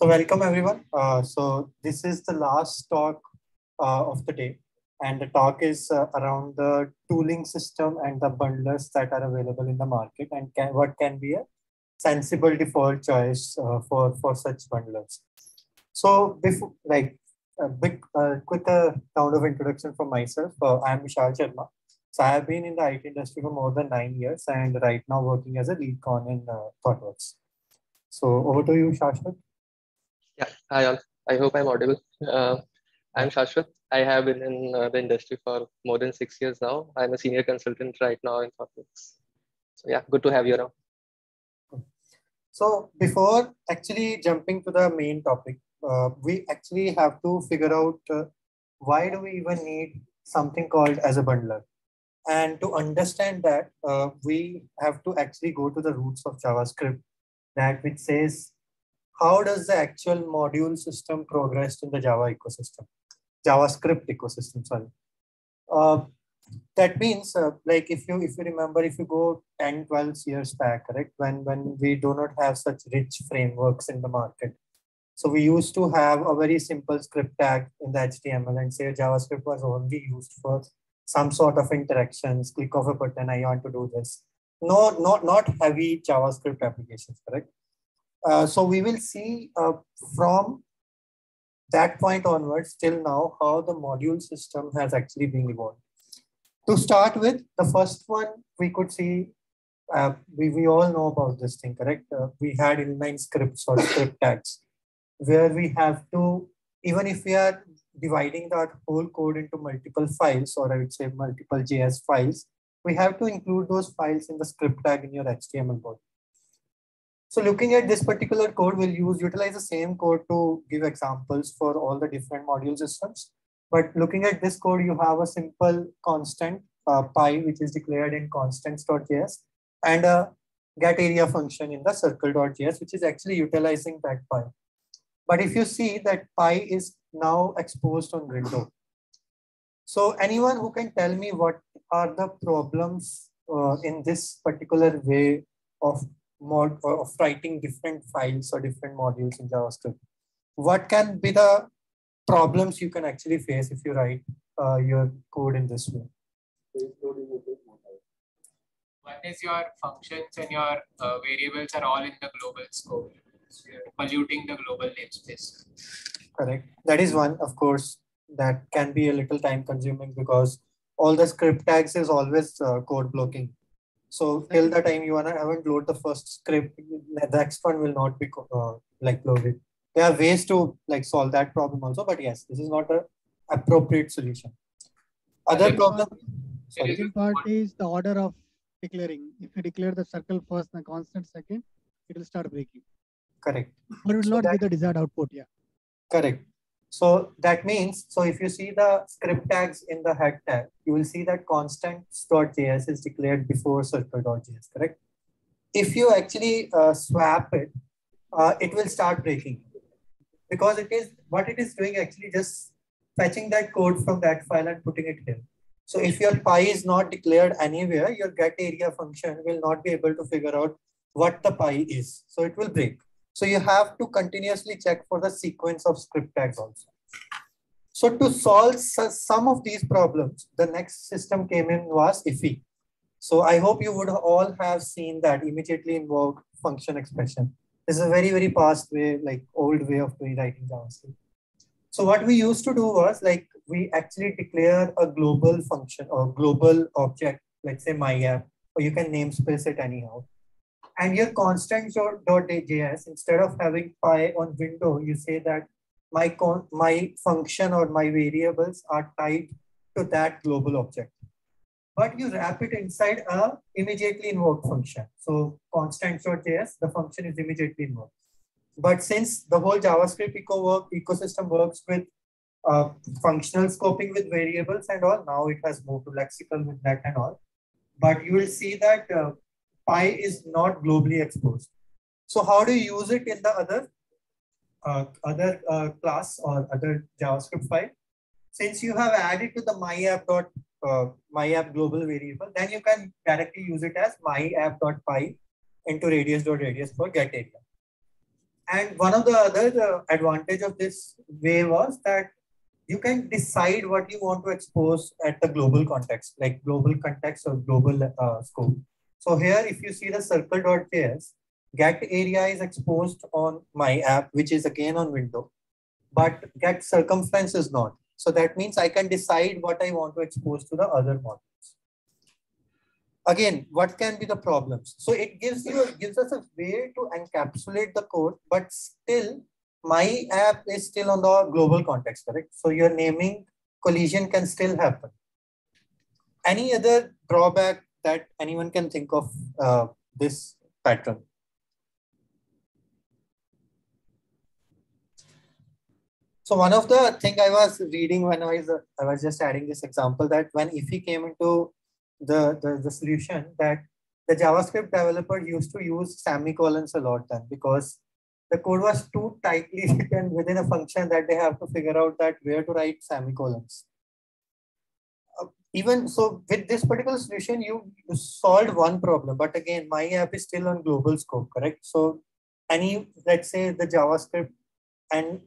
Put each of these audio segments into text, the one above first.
So welcome everyone. Uh, so this is the last talk uh, of the day and the talk is uh, around the tooling system and the bundlers that are available in the market and can, what can be a sensible default choice uh, for, for such bundlers. So before like a big uh, quick uh, round of introduction for myself. I am Vishal Sharma. So I have been in the IT industry for more than nine years and right now working as a lead con in ThoughtWorks. So over to you, Shaswat. Yeah, hi all. I hope I'm audible. Uh, I'm Shaswat. I have been in uh, the industry for more than six years now. I'm a senior consultant right now in ThoughtWorks. So yeah, good to have you around. So before actually jumping to the main topic, uh, we actually have to figure out uh, why do we even need something called as a bundler. And to understand that, uh, we have to actually go to the roots of JavaScript that which says how does the actual module system progress in the Java ecosystem, JavaScript ecosystem, sorry. Uh, that means uh, like if you if you remember if you go 10 12 years back correct when when we do not have such rich frameworks in the market. So we used to have a very simple script tag in the html and say javascript was only used for some sort of interactions click of a button i want to do this. No not not heavy javascript applications correct uh, so we will see uh, from that point onwards till now how the module system has actually been evolved. To start with, the first one we could see, uh, we, we all know about this thing, correct? Uh, we had inline scripts or script tags where we have to, even if we are dividing that whole code into multiple files, or I would say multiple JS files, we have to include those files in the script tag in your HTML code. So looking at this particular code, we'll use utilize the same code to give examples for all the different module systems. But looking at this code, you have a simple constant uh, pi, which is declared in constants.js and a get area function in the circle.js, which is actually utilizing that pi. But if you see that pi is now exposed on window. So anyone who can tell me what are the problems uh, in this particular way of mod of writing different files or different modules in JavaScript. What can be the problems you can actually face if you write uh, your code in this way? One is your functions and your uh, variables are all in the global scope, polluting the global namespace. Correct. That is one, of course, that can be a little time consuming because all the script tags is always uh, code blocking so till the time you wanna haven't load the first script, the next one will not be uh, like loaded. There are ways to like solve that problem also, but yes, this is not a appropriate solution. Other problem. Second part is the order of declaring. If you declare the circle first and the constant second, it will start breaking. Correct. But it will so not that, be the desired output. Yeah. Correct. So that means, so if you see the script tags in the head tag, you will see that constants.js is declared before circle.js, correct? If you actually uh, swap it, uh, it will start breaking because it is what it is doing actually just fetching that code from that file and putting it here. So if your pi is not declared anywhere, your get area function will not be able to figure out what the pi is. So it will break. So you have to continuously check for the sequence of script tags also. So to solve some of these problems, the next system came in was IIFE. So I hope you would all have seen that immediately invoked function expression. This is a very, very past way, like old way of rewriting JavaScript. So what we used to do was like, we actually declare a global function or global object, let's say my app, or you can namespace it anyhow. And your constant.js, instead of having pi on window, you say that my, con my function or my variables are tied to that global object. But you wrap it inside a immediately invoked function. So constant.js, the function is immediately invoked. But since the whole JavaScript eco work, ecosystem works with uh, functional scoping with variables and all, now it has moved to lexical with that and all. But you will see that uh, pi is not globally exposed. So how do you use it in the other uh, other uh, class or other JavaScript file? Since you have added to the myapp dot uh, myapp global variable, then you can directly use it as myapp.pi into radius.radius for get area. And one of the other uh, advantage of this way was that you can decide what you want to expose at the global context, like global context or global uh, scope. So here, if you see the circle.js, get area is exposed on my app, which is again on window, but get circumference is not. So that means I can decide what I want to expose to the other models. Again, what can be the problems? So it gives you gives us a way to encapsulate the code, but still my app is still on the global context, correct? So your naming collision can still happen. Any other drawback that anyone can think of uh, this pattern? So one of the thing I was reading when I was, I was just adding this example that when IIFE came into the, the, the solution that the JavaScript developer used to use semicolons a lot then because the code was too tightly written within a function that they have to figure out that where to write semicolons. Even so with this particular solution, you, you solved one problem, but again, my app is still on global scope, correct? So any, let's say the JavaScript and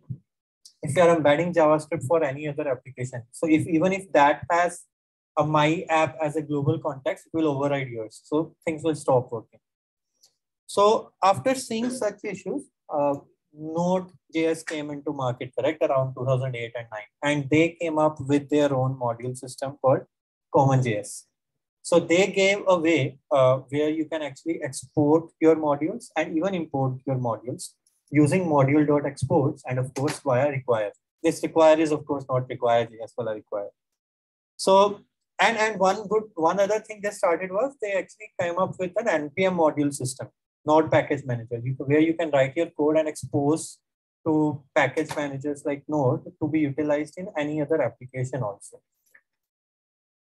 if you are embedding JavaScript for any other application. So if even if that has a my app as a global context, it will override yours. So things will stop working. So after seeing such issues, uh, Node.js came into market, correct, around 2008 and 9. And they came up with their own module system called CommonJS. So they gave a way uh, where you can actually export your modules and even import your modules using module.exports and of course via require. This require is of course not required as well as require. So and and one good one other thing they started was they actually came up with an npm module system node package manager where you can write your code and expose to package managers like node to be utilized in any other application also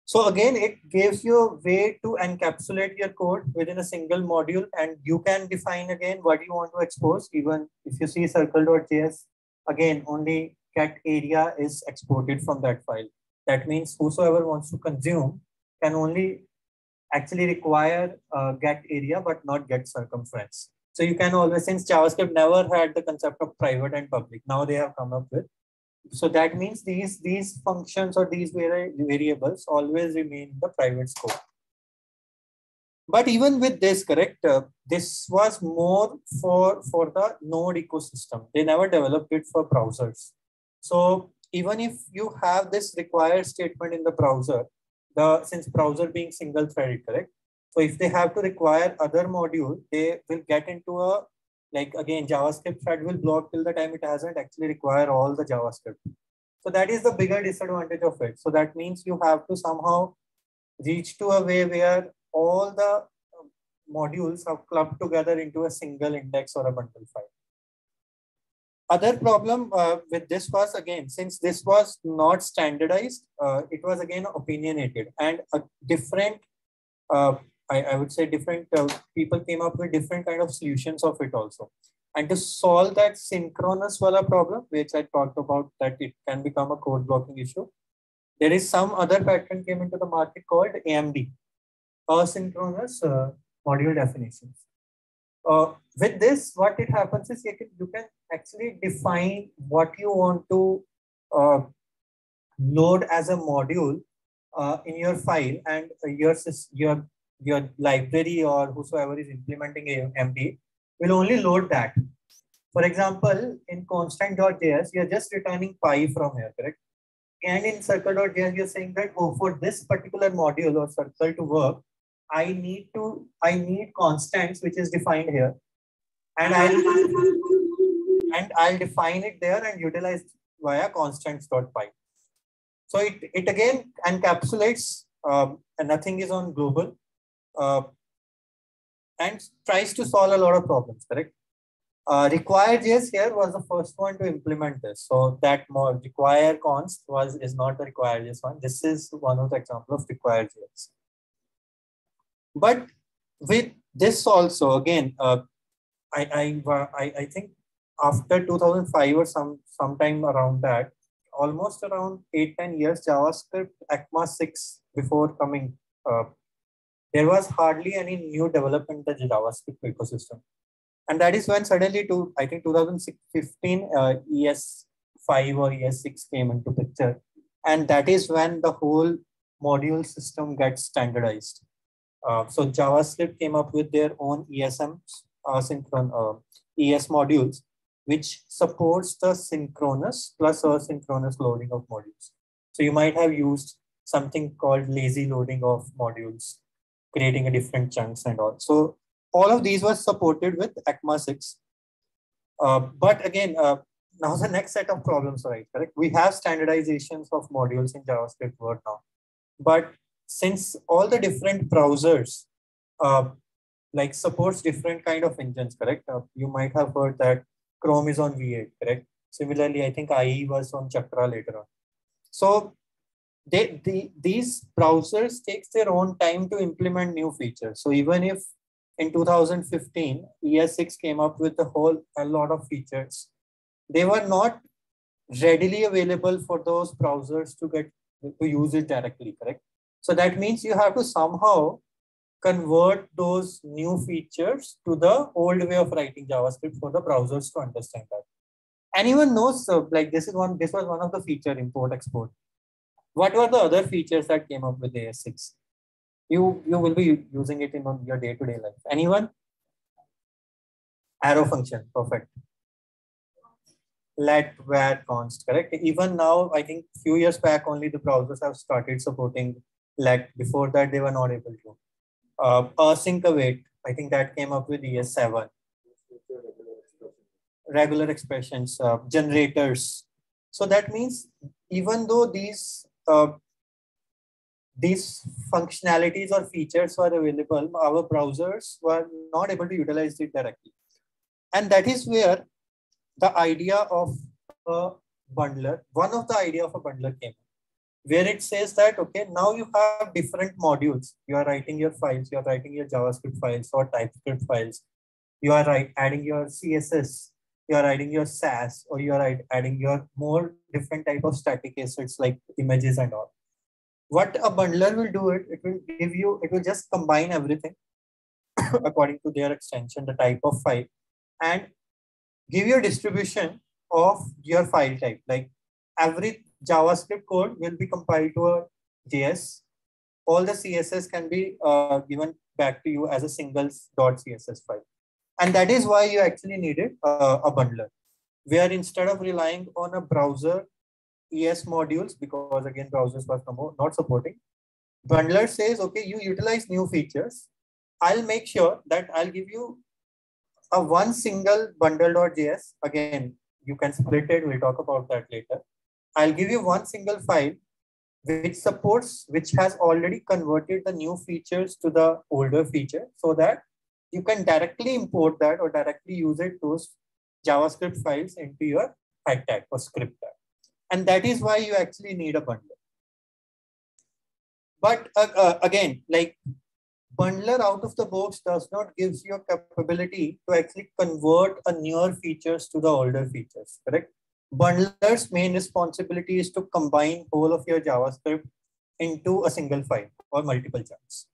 so again it gives you a way to encapsulate your code within a single module and you can define again what you want to expose even if you see circle.js again only get area is exported from that file that means whosoever wants to consume can only actually require uh, get area, but not get circumference. So you can always, since JavaScript never had the concept of private and public, now they have come up with. So that means these, these functions or these vari variables always remain the private scope. But even with this, correct, uh, this was more for, for the node ecosystem. They never developed it for browsers. So even if you have this required statement in the browser, the since browser being single threaded, correct? So if they have to require other module, they will get into a like again JavaScript thread will block till the time it hasn't actually require all the JavaScript. So that is the bigger disadvantage of it. So that means you have to somehow reach to a way where all the modules are clubbed together into a single index or a bundle file other problem uh, with this was again since this was not standardized uh, it was again opinionated and a different uh, I, I, would say different uh, people came up with different kind of solutions of it also. And to solve that synchronous wala problem which i talked about that it can become a code blocking issue there is some other pattern came into the market called amd asynchronous uh, module definitions. Uh, with this, what it happens is you can, you can actually define what you want to uh, load as a module uh, in your file and your, your, your library or whosoever is implementing AMD will only load that. For example, in constant.js, you're just returning pi from here, correct? And in circle.js, you're saying that, oh, for this particular module or circle to work, I need to, I need constants, which is defined here. And I'll, and I'll define it there and utilize via constants.pi. So it, it again encapsulates um, and nothing is on global uh, and tries to solve a lot of problems, correct? Uh, require JS here was the first one to implement this. So that more require const was is not the require JS one. This is one of the example of require JS. But with this also, again, uh, I, I, I, think after 2005 or some sometime around that, almost around 8, 10 years, JavaScript ECMA 6 before coming, uh, there was hardly any new development in the JavaScript ecosystem. And that is when suddenly, to I think 2015, uh, ES5 or ES6 came into picture, and that is when the whole module system gets standardized. Uh, so JavaScript came up with their own ESMs, asynchron uh, ES modules, which supports the synchronous plus asynchronous loading of modules. So you might have used something called lazy loading of modules, creating a different chunks and all. So all of these were supported with ECMA 6. Uh, but again, uh, now the next set of problems, right? Correct. We have standardizations of modules in JavaScript Word now, but since all the different browsers uh, like supports different kind of engines, correct? Uh, you might have heard that Chrome is on V8, correct? Similarly, I think IE was on Chakra later on. So they, the, these browsers takes their own time to implement new features. So even if in 2015, ES6 came up with a whole a lot of features, they were not readily available for those browsers to get to use it directly, correct? So that means you have to somehow convert those new features to the old way of writing JavaScript for the browsers to understand that. Anyone knows, uh, like this is one, this was one of the feature import export. What were the other features that came up with ES6? You, you will be using it in your day-to-day -day life. Anyone? Arrow function, perfect. Let where const, correct? Even now, I think few years back only the browsers have started supporting let. Before that, they were not able to uh, async await. I think that came up with ES7. Regular expressions, uh, generators. So that means even though these uh, these functionalities or features were available, our browsers were not able to utilize it directly. And that is where the idea of a bundler, one of the idea of a bundler came where it says that, okay, now you have different modules. You are writing your files, you are writing your JavaScript files or TypeScript files. You are write, adding your CSS, you are adding your Sass, or you are adding your more different type of static assets like images and all. What a bundler will do it, it will give you, it will just combine everything according to their extension, the type of file, and give you a distribution of your file type. Like every JavaScript code will be compiled to a JS. All the CSS can be uh, given back to you as a single .css file. And that is why you actually needed uh, a bundler, where instead of relying on a browser ES modules, because again, browsers were not supporting, bundler says, okay, you utilize new features. I'll make sure that I'll give you a one single bundle.js. Again, you can split it. We'll talk about that later. I'll give you one single file which supports, which has already converted the new features to the older feature so that you can directly import that or directly use it those JavaScript files into your head tag or script tag. And that is why you actually need a bundler. But uh, uh, again, like bundler out of the box does not gives you a capability to actually convert a newer features to the older features, correct? Bundler's main responsibility is to combine all of your JavaScript into a single file or multiple chunks.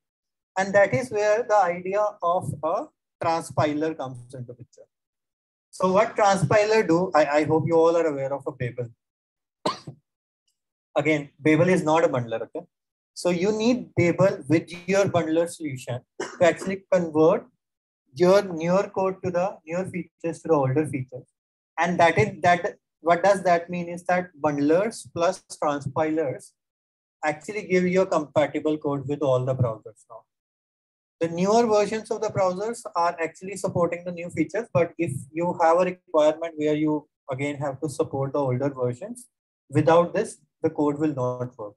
And that is where the idea of a transpiler comes into picture. So what transpiler do, I, I hope you all are aware of a Babel. Again, Babel is not a bundler, okay? So you need Babel with your bundler solution to actually convert your newer code to the newer features to the older features. And that is that what does that mean is that bundlers plus transpilers actually give you a compatible code with all the browsers now. The newer versions of the browsers are actually supporting the new features, but if you have a requirement where you again have to support the older versions, without this, the code will not work.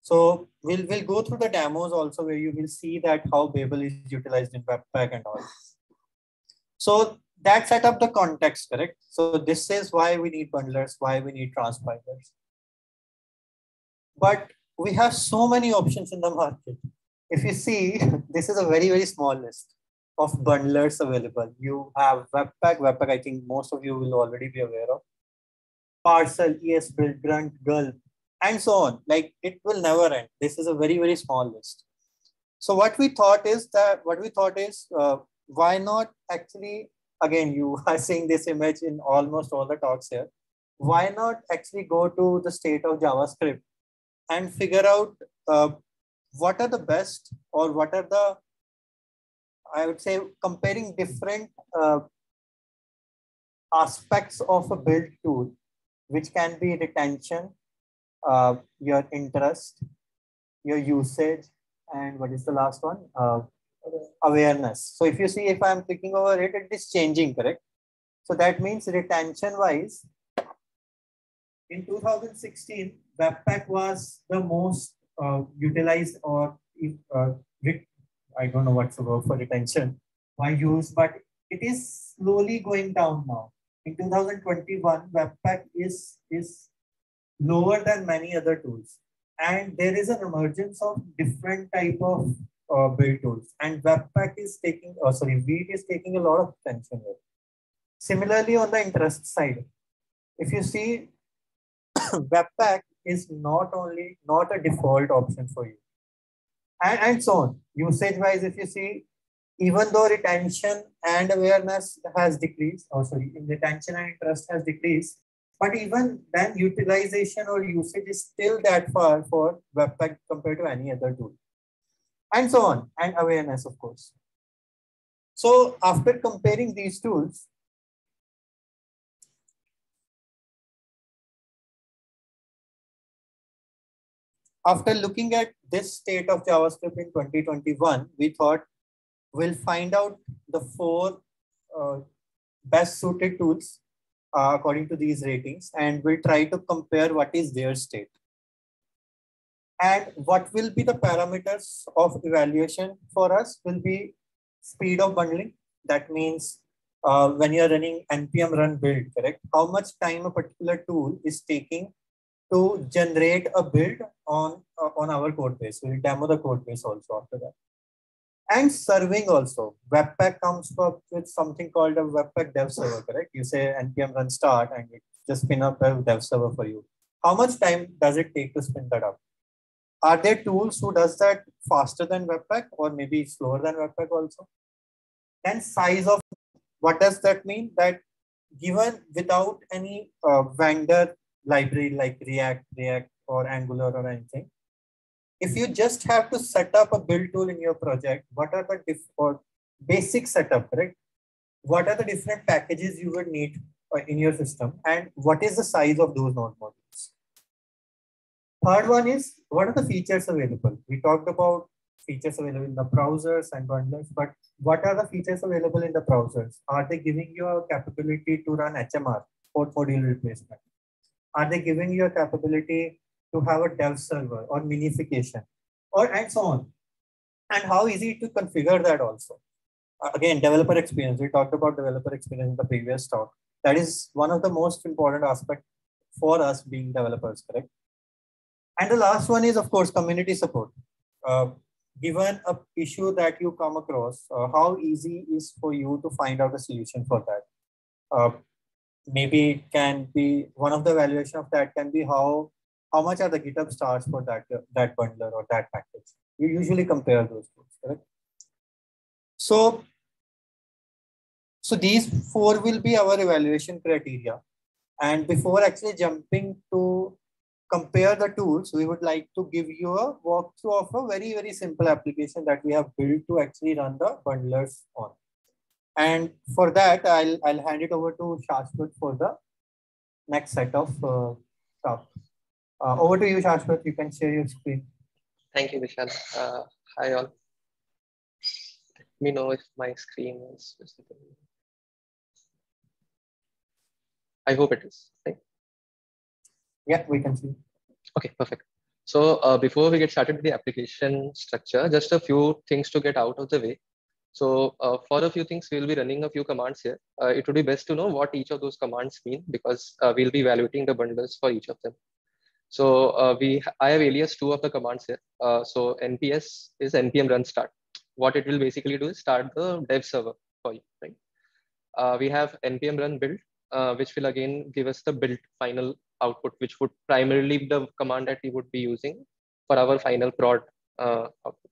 So we'll, we'll go through the demos also where you will see that how Babel is utilized in Webpack and all. So that set up the context, correct? So this is why we need bundlers, why we need transpilers. But we have so many options in the market. If you see, this is a very, very small list of bundlers available. You have Webpack, Webpack, I think most of you will already be aware of. Parcel, ESBuild, Grunt, Gulp, and so on. Like it will never end. This is a very, very small list. So what we thought is that, what we thought is, uh, why not actually again, you are seeing this image in almost all the talks here. Why not actually go to the state of JavaScript and figure out uh, what are the best or what are the, I would say, comparing different uh, aspects of a build tool, which can be retention, uh, your interest, your usage, and what is the last one? Uh, awareness. So if you see, if I'm clicking over it, it is changing, correct? So that means retention wise, in 2016, Webpack was the most uh, utilized or if, uh, I don't know what's the word for retention, why use, but it is slowly going down now. In 2021, Webpack is, is lower than many other tools. And there is an emergence of different type of uh, build tools. And Webpack is taking, oh, sorry, Vite is taking a lot of attention here. Similarly, on the interest side, if you see, Webpack is not only not a default option for you, and, and so on. Usage wise, if you see, even though retention and awareness has decreased, oh sorry, retention and interest has decreased, but even then utilization or usage is still that far for Webpack compared to any other tool and so on, and awareness, of course. So after comparing these tools, after looking at this state of JavaScript in 2021, we thought we'll find out the four uh, best suited tools uh, according to these ratings, and we'll try to compare what is their state and what will be the parameters of evaluation for us will be speed of bundling. That means uh, when you're running npm run build, correct? How much time a particular tool is taking to generate a build on, uh, on our code base. We'll demo the code base also after that. And serving also. Webpack comes up with something called a Webpack dev server, correct? You say npm run start and it just spin up a dev server for you. How much time does it take to spin that up? Are there tools who does that faster than Webpack or maybe slower than Webpack also? Then size of, what does that mean? That given without any uh, vendor library like React, React or Angular or anything, if you just have to set up a build tool in your project, what are the diff or basic setup, correct? What are the different packages you would need uh, in your system and what is the size of those node modules? Third one is what are the features available? We talked about features available in the browsers and bundlers, but what are the features available in the browsers? Are they giving you a capability to run HMR, hot module replacement? Are they giving you a capability to have a dev server or minification or and so on? And how easy to configure that also? Uh, again, developer experience. We talked about developer experience in the previous talk. That is one of the most important aspect for us being developers, correct? And the last one is, of course, community support. Uh, given a issue that you come across, uh, how easy is for you to find out a solution for that? Uh, maybe it can be one of the evaluation of that can be how how much are the GitHub stars for that that bundler or that package. You usually compare those two, correct? So, so these four will be our evaluation criteria. And before actually jumping to compare the tools, we would like to give you a walkthrough of a very, very simple application that we have built to actually run the bundlers on. And for that, I'll, I'll hand it over to Shaswat for the next set of uh, stuff. Uh, over to you, Shaswat. You can share your screen. Thank you, Vishal. Uh, hi, all. Let me know if my screen is visible. I hope it is. Right? Yeah, we can see. Okay, perfect. So uh, before we get started with the application structure, just a few things to get out of the way. So uh, for a few things, we'll be running a few commands here. Uh, it would be best to know what each of those commands mean because uh, we'll be evaluating the bundles for each of them. So uh, we, I have alias two of the commands here. Uh, so nps is npm run start. What it will basically do is start the dev server for you, right? we have npm run build, which will again give us the build final output, which would primarily be the command that we would be using for our final prod uh, output.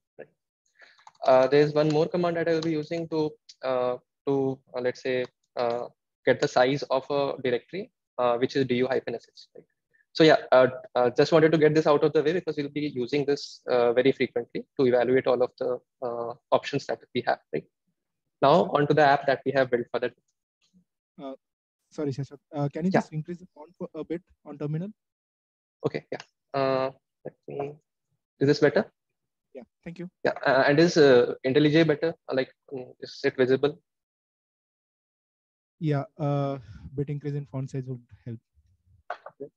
Uh, there's one more command that I will be using to uh, to uh, let's say uh, get the size of a directory, uh, which is du hyphen sh. Right? So yeah, uh, uh, just wanted to get this out of the way because we'll be using this uh, very frequently to evaluate all of the options that we have. Right now, onto the app that we have built for that. sorry, Shaswat. can you yeah. just increase the font for a bit on terminal? Okay, yeah. let me. Is this better? Yeah, thank you. Yeah, and is uh, IntelliJ better? Like, mm, is it visible? Yeah, uh, bit increase in font size would help. Okay.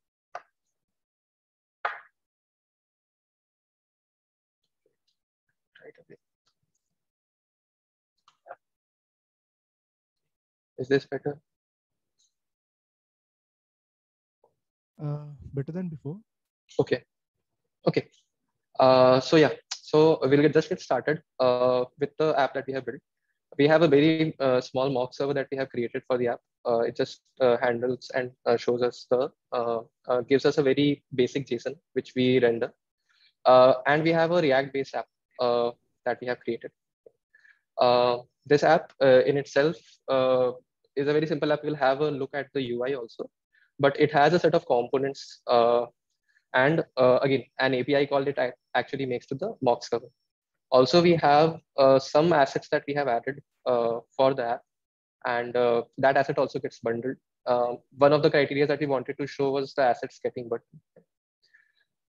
Is this better? Uh, better than before. Okay. Okay. Uh, so yeah, so we'll get, just get started uh, with the app that we have built. We have a very uh, small mock server that we have created for the app. Uh, it just uh, handles and uh, shows us the, gives us a very basic JSON, which we render. and we have a React based app that we have created. this app in itself is a very simple app. We'll have a look at the UI also, but it has a set of components. Uh, and uh, again, an API called it actually makes to the mock server. Also, we have uh, some assets that we have added uh, for the app, and uh, that asset also gets bundled. Um, one of the criteria that we wanted to show was the assets getting bundled.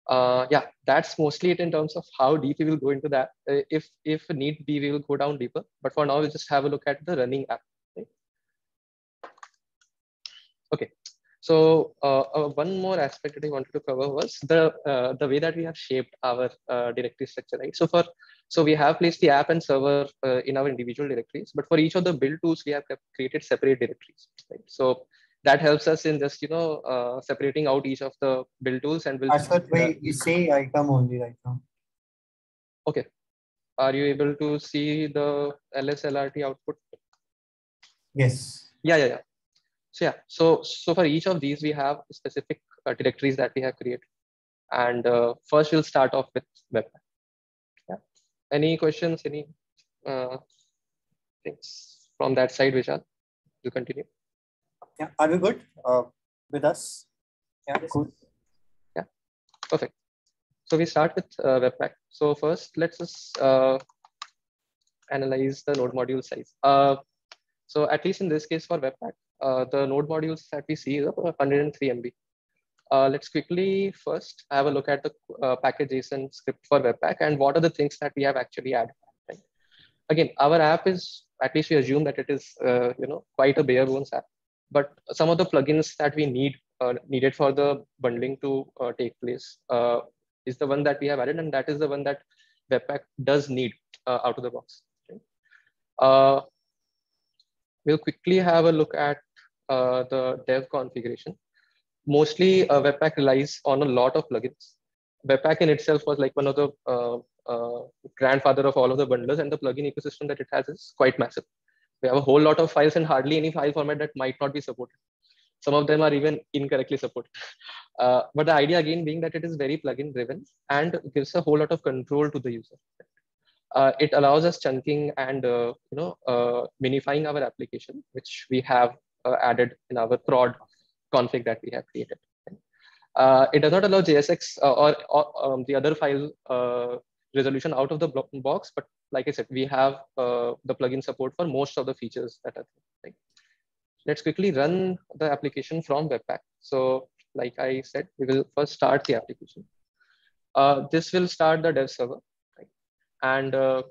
Uh, yeah, that's mostly it in terms of how deep we will go into that. if if need be, we will go down deeper. But for now, we'll just have a look at the running app. Okay, so uh, uh, one more aspect that I wanted to cover was the uh, the way that we have shaped our uh, directory structure, right? So for so we have placed the app and server uh, in our individual directories, but for each of the build tools, we have created separate directories, right? So that helps us in just you know uh, separating out each of the build tools and we'll. Ashwat, we you say item only right now. Okay, are you able to see the lslrt output? Yes. Yeah, yeah, yeah. So yeah, so so for each of these, we have specific uh, directories that we have created. And uh, first, we'll start off with Webpack. Yeah. Any questions? Any uh, things from that side, Vishal? You continue. Yeah. Are we good uh, with us? Yeah. Cool. Yeah. Perfect. So we start with uh, Webpack. So first, let's just uh, analyze the node module size. Uh, so at least in this case for Webpack, uh, the node modules that we see is 103 MB. Uh, let's quickly first have a look at the uh, package JSON script for Webpack and what are the things that we have actually added. Right? Again, our app is, at least we assume that it is, uh, you know, quite a bare bones app, but some of the plugins that we need uh, needed for the bundling to uh, take place is the one that we have added, and that is the one that Webpack does need out of the box. We'll quickly have a look at uh, the dev configuration. Mostly uh, Webpack relies on a lot of plugins. Webpack in itself was like one of the uh, uh, grandfather of all of the bundlers and the plugin ecosystem that it has is quite massive. We have a whole lot of files and hardly any file format that might not be supported. Some of them are even incorrectly supported. Uh, but the idea again being that it is very plugin driven and gives a whole lot of control to the user. Uh, it allows us chunking and uh, you know uh, minifying our application, which we have added in our prod config that we have created. Uh, it does not allow JSX uh, or, or um, the other file resolution out of the box, but like I said, we have the plugin support for most of the features that are there. Let's quickly run the application from Webpack. So like I said, we will first start the application. Uh, this will start the dev server. Right? And uh,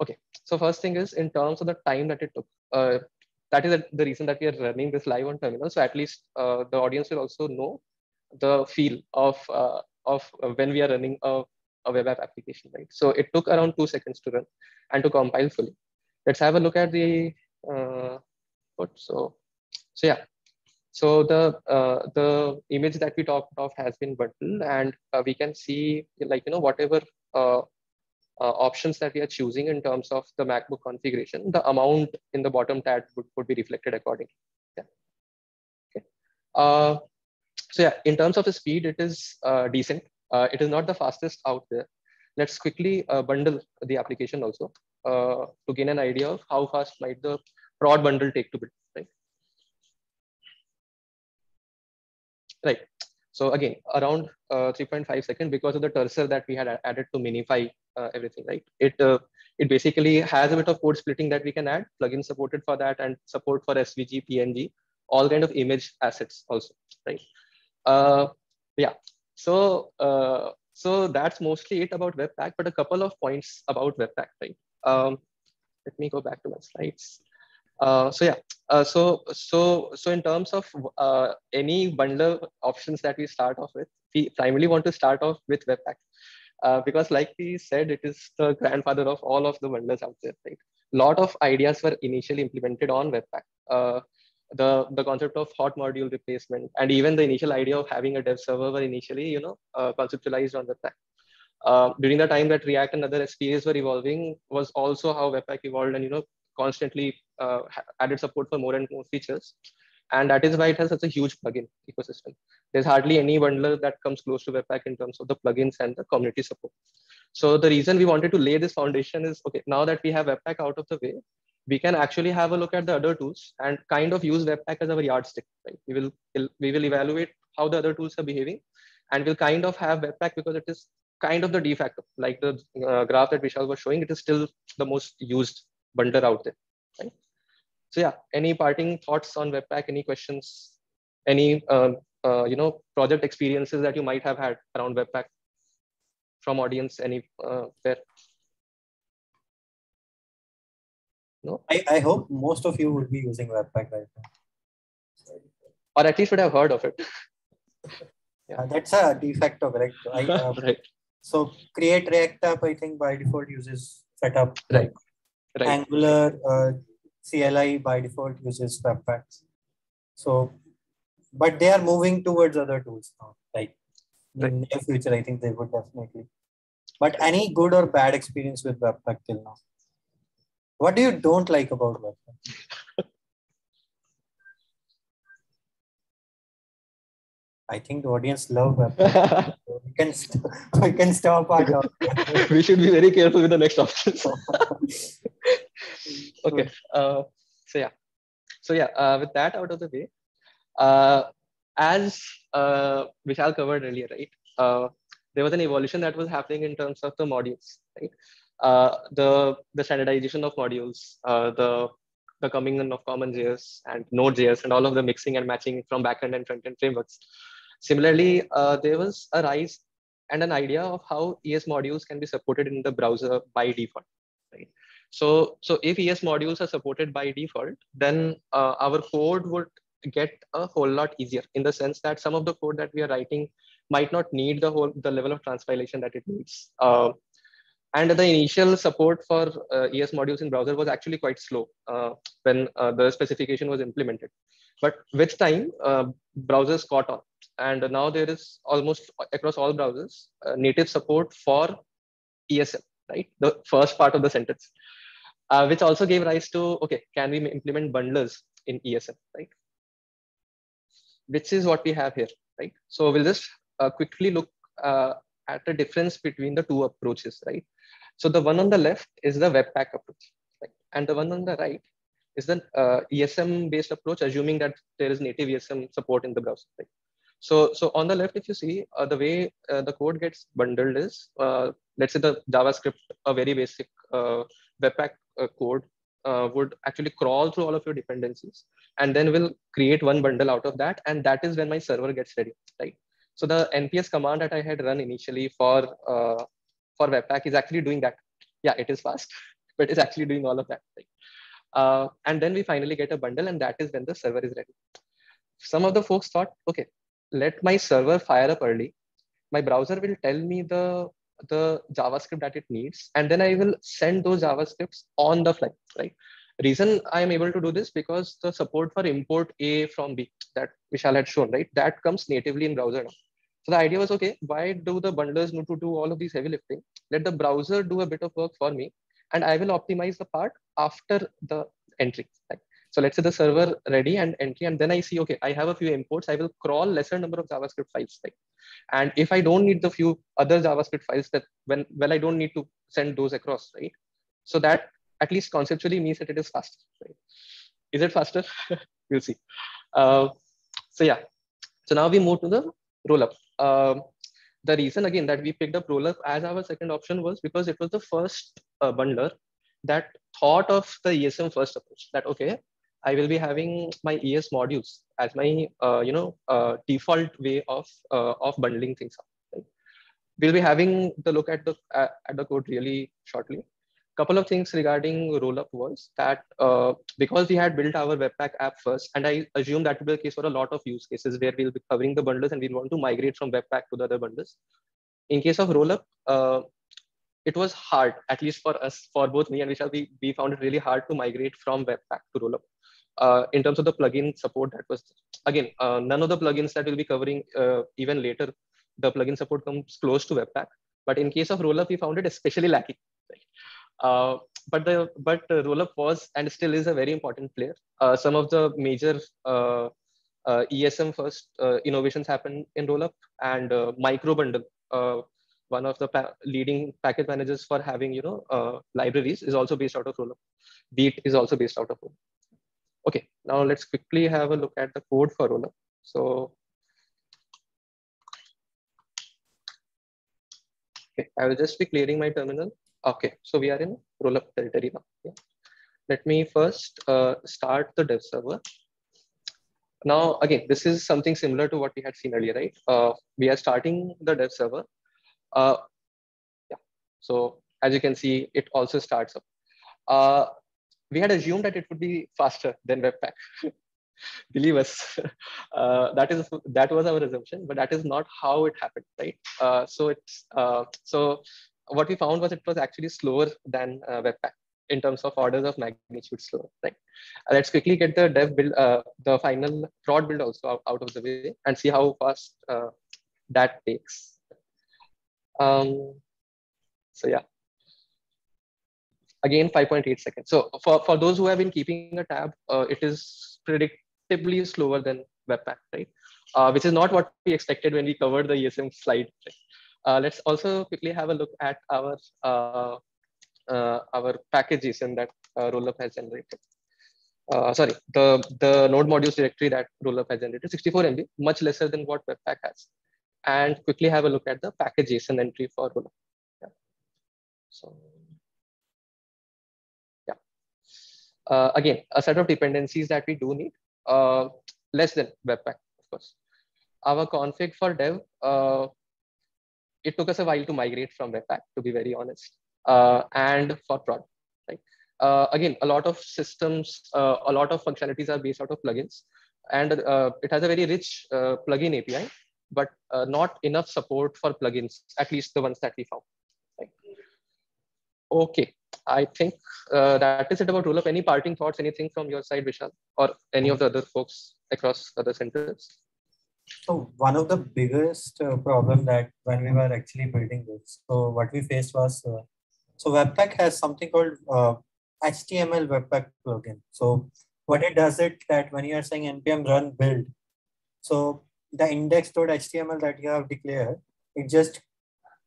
okay, so first thing is in terms of the time that it took, uh, that is the reason that we are running this live on terminal. So at least uh, the audience will also know the feel of uh, of when we are running a, a web app application, right? So it took around two seconds to run and to compile fully. Let's have a look at the uh. So so yeah. So the uh, the image that we talked of has been bundled, and uh, we can see like you know whatever uh, uh, options that we are choosing in terms of the Webpack configuration, the amount in the bottom tab would, would be reflected accordingly. Yeah. Okay. Uh, so yeah, in terms of the speed, it is uh, decent. Uh, it is not the fastest out there. Let's quickly uh, bundle the application also uh, to gain an idea of how fast might the prod bundle take to build, right? Right. So again, around uh, 3.5 seconds because of the Terser that we had added to minify uh, everything, right? It uh, it basically has a bit of code splitting that we can add, plugin supported for that, and support for SVG, PNG, all kind of image assets also, right? Uh, yeah. So uh, so that's mostly it about Webpack, but a couple of points about Webpack, right? Um, let me go back to my slides. Uh, so yeah, uh, so so so in terms of uh, any bundler options that we start off with, we primarily want to start off with Webpack uh, because, like we said, it is the grandfather of all of the bundlers out there. Right, a lot of ideas were initially implemented on Webpack. Uh, the the concept of hot module replacement and even the initial idea of having a dev server were initially you know uh, conceptualized on Webpack. Uh, during the time that React and other SPAs were evolving was also how Webpack evolved and you know constantly uh, added support for more and more features. And that is why it has such a huge plugin ecosystem. There's hardly any bundler that comes close to Webpack in terms of the plugins and the community support. So the reason we wanted to lay this foundation is, okay, now that we have Webpack out of the way, we can actually have a look at the other tools and kind of use Webpack as our yardstick. Right? We will we will evaluate how the other tools are behaving, and we'll kind of have Webpack because it is kind of the de facto, like the uh, graph that Vishal was showing. It is still the most used bundler out there. Right? So yeah, any parting thoughts on Webpack? Any questions? Any um, uh, you know project experiences that you might have had around Webpack from audience? Any uh, there? No. I, I hope most of you would be using Webpack right now. Or at least would have heard of it. yeah. Uh, that's a de facto, correct? I, uh, right. So create React app, I think by default uses setup. Right. right. Angular uh, CLI by default uses Webpack. So, but they are moving towards other tools now. Like right. in near future, I think they would definitely. But any good or bad experience with Webpack till now? What do you don't like about Webpack? I think the audience love Webpack. we can st- we can stop our talk. we should be very careful with the next options. okay. Uh, so yeah. So yeah. Uh, with that out of the way, uh, as uh, Vishal covered earlier, right? Uh, there was an evolution that was happening in terms of the modules, right? Uh, the the standardization of modules, uh, the the coming in of CommonJS and Node.js and all of the mixing and matching from backend and front-end frameworks. Similarly, uh, there was a rise and an idea of how ES modules can be supported in the browser by default. Right? So, so if ES modules are supported by default, then uh, our code would get a whole lot easier in the sense that some of the code that we are writing might not need the whole the level of transpilation that it needs. Uh, and the initial support for uh, ES modules in browser was actually quite slow uh, when uh, the specification was implemented. But with time, uh, browsers caught on. And now there is almost across all browsers native support for ESM, right? The first part of the sentence, uh, which also gave rise to, okay, can we implement bundlers in ESM, right? Which is what we have here, right? So we'll just quickly look at the difference between the two approaches, right? So the one on the left is the Webpack approach, right? and the one on the right is the uh, ESM based approach, assuming that there is native ESM support in the browser. Right? So, so on the left, if you see uh, the way uh, the code gets bundled is, uh, let's say the JavaScript, a very basic uh, Webpack uh, code would actually crawl through all of your dependencies and then will create one bundle out of that. And that is when my server gets ready, right? So the nps command that I had run initially for uh, for Webpack is actually doing that. Yeah, it is fast, but it's actually doing all of that. Right? Uh, and then we finally get a bundle, and that is when the server is ready. Some of the folks thought, okay, let my server fire up early. My browser will tell me the the JavaScript that it needs, and then I will send those JavaScripts on the fly, right? Reason I am able to do this because the support for import A from B that Vishal had shown, right? That comes natively in browser now. So the idea was, okay, why do the bundlers need to do all of these heavy lifting? Let the browser do a bit of work for me, and I will optimize the part after the entry. Right? So let's say the server ready and entry, and then I see, okay, I have a few imports. I will crawl lesser number of JavaScript files. Right? And if I don't need the few other JavaScript files that when, well, I don't need to send those across, right? So that at least conceptually means that it is faster, Right? is it faster? we'll see. Uh, so yeah, so now we move to the rollup. Um, the reason again that we picked up rollup as our second option was because it was the first uh, bundler that thought of the ESM first approach. That okay, I will be having my ES modules as my uh, you know uh, default way of uh, of bundling things up. Right? We'll be having the look at the at the code really shortly couple of things regarding rollup was that uh, because we had built our webpack app first and i assume that will be the case for a lot of use cases where we'll be covering the bundles and we'll want to migrate from webpack to the other bundles in case of rollup uh, it was hard at least for us for both me and vishal we, we found it really hard to migrate from webpack to rollup uh, in terms of the plugin support that was again uh, none of the plugins that we'll be covering uh, even later the plugin support comes close to webpack but in case of rollup we found it especially lacking right? Uh, but the but Rollup was and still is a very important player. Uh, some of the major uh, ESM first innovations happen in Rollup and Micro Bundle. one of the pa leading package managers for having you know libraries is also based out of Rollup. Vite is also based out of Rollup. Okay, now let's quickly have a look at the code for Rollup. So Okay, I will just be clearing my terminal. Okay, so we are in rollup territory now. Yeah. Let me first uh, start the dev server. Now, again, this is something similar to what we had seen earlier, right? Uh, we are starting the dev server. Uh, yeah. So as you can see, it also starts up. Uh, we had assumed that it would be faster than Webpack. Believe us, uh, that is that was our assumption, but that is not how it happened, right? Uh, so it's uh, so what we found was it was actually slower than uh, Webpack in terms of orders of magnitude slower. Right. Let's quickly get the dev build, uh, the final prod build also out, out, of the way and see how fast uh, that takes. Um, so yeah. Again, 5.8 seconds. So for, for those who have been keeping a tab, uh, it is predictably slower than Webpack, right? Uh, which is not what we expected when we covered the ESM slide. Right? Uh, let's also quickly have a look at our uh, uh, our packages and that uh, Rollup has generated. Uh, sorry, the the node modules directory that Rollup has generated, 64 MB, much lesser than what Webpack has. And quickly have a look at the package JSON entry for Rollup. Yeah. So, yeah. Uh, again, a set of dependencies that we do need, uh, less than Webpack, of course. Our config for dev it took us a while to migrate from Webpack, to be very honest, uh, and for prod. Right? Uh, again, a lot of systems, uh, a lot of functionalities are based out of plugins, and uh, it has a very rich uh, plugin API, but uh, not enough support for plugins, at least the ones that we found. Okay, I think that is it about Rollup. Any parting thoughts, anything from your side, Vishal, or any of the other folks across other centers? So one of the biggest uh, problem that when we were actually building this, so what we faced was, uh, so Webpack has something called uh, HTML Webpack plugin. So what it does it that when you are saying npm run build, so the index.html that you have declared, it just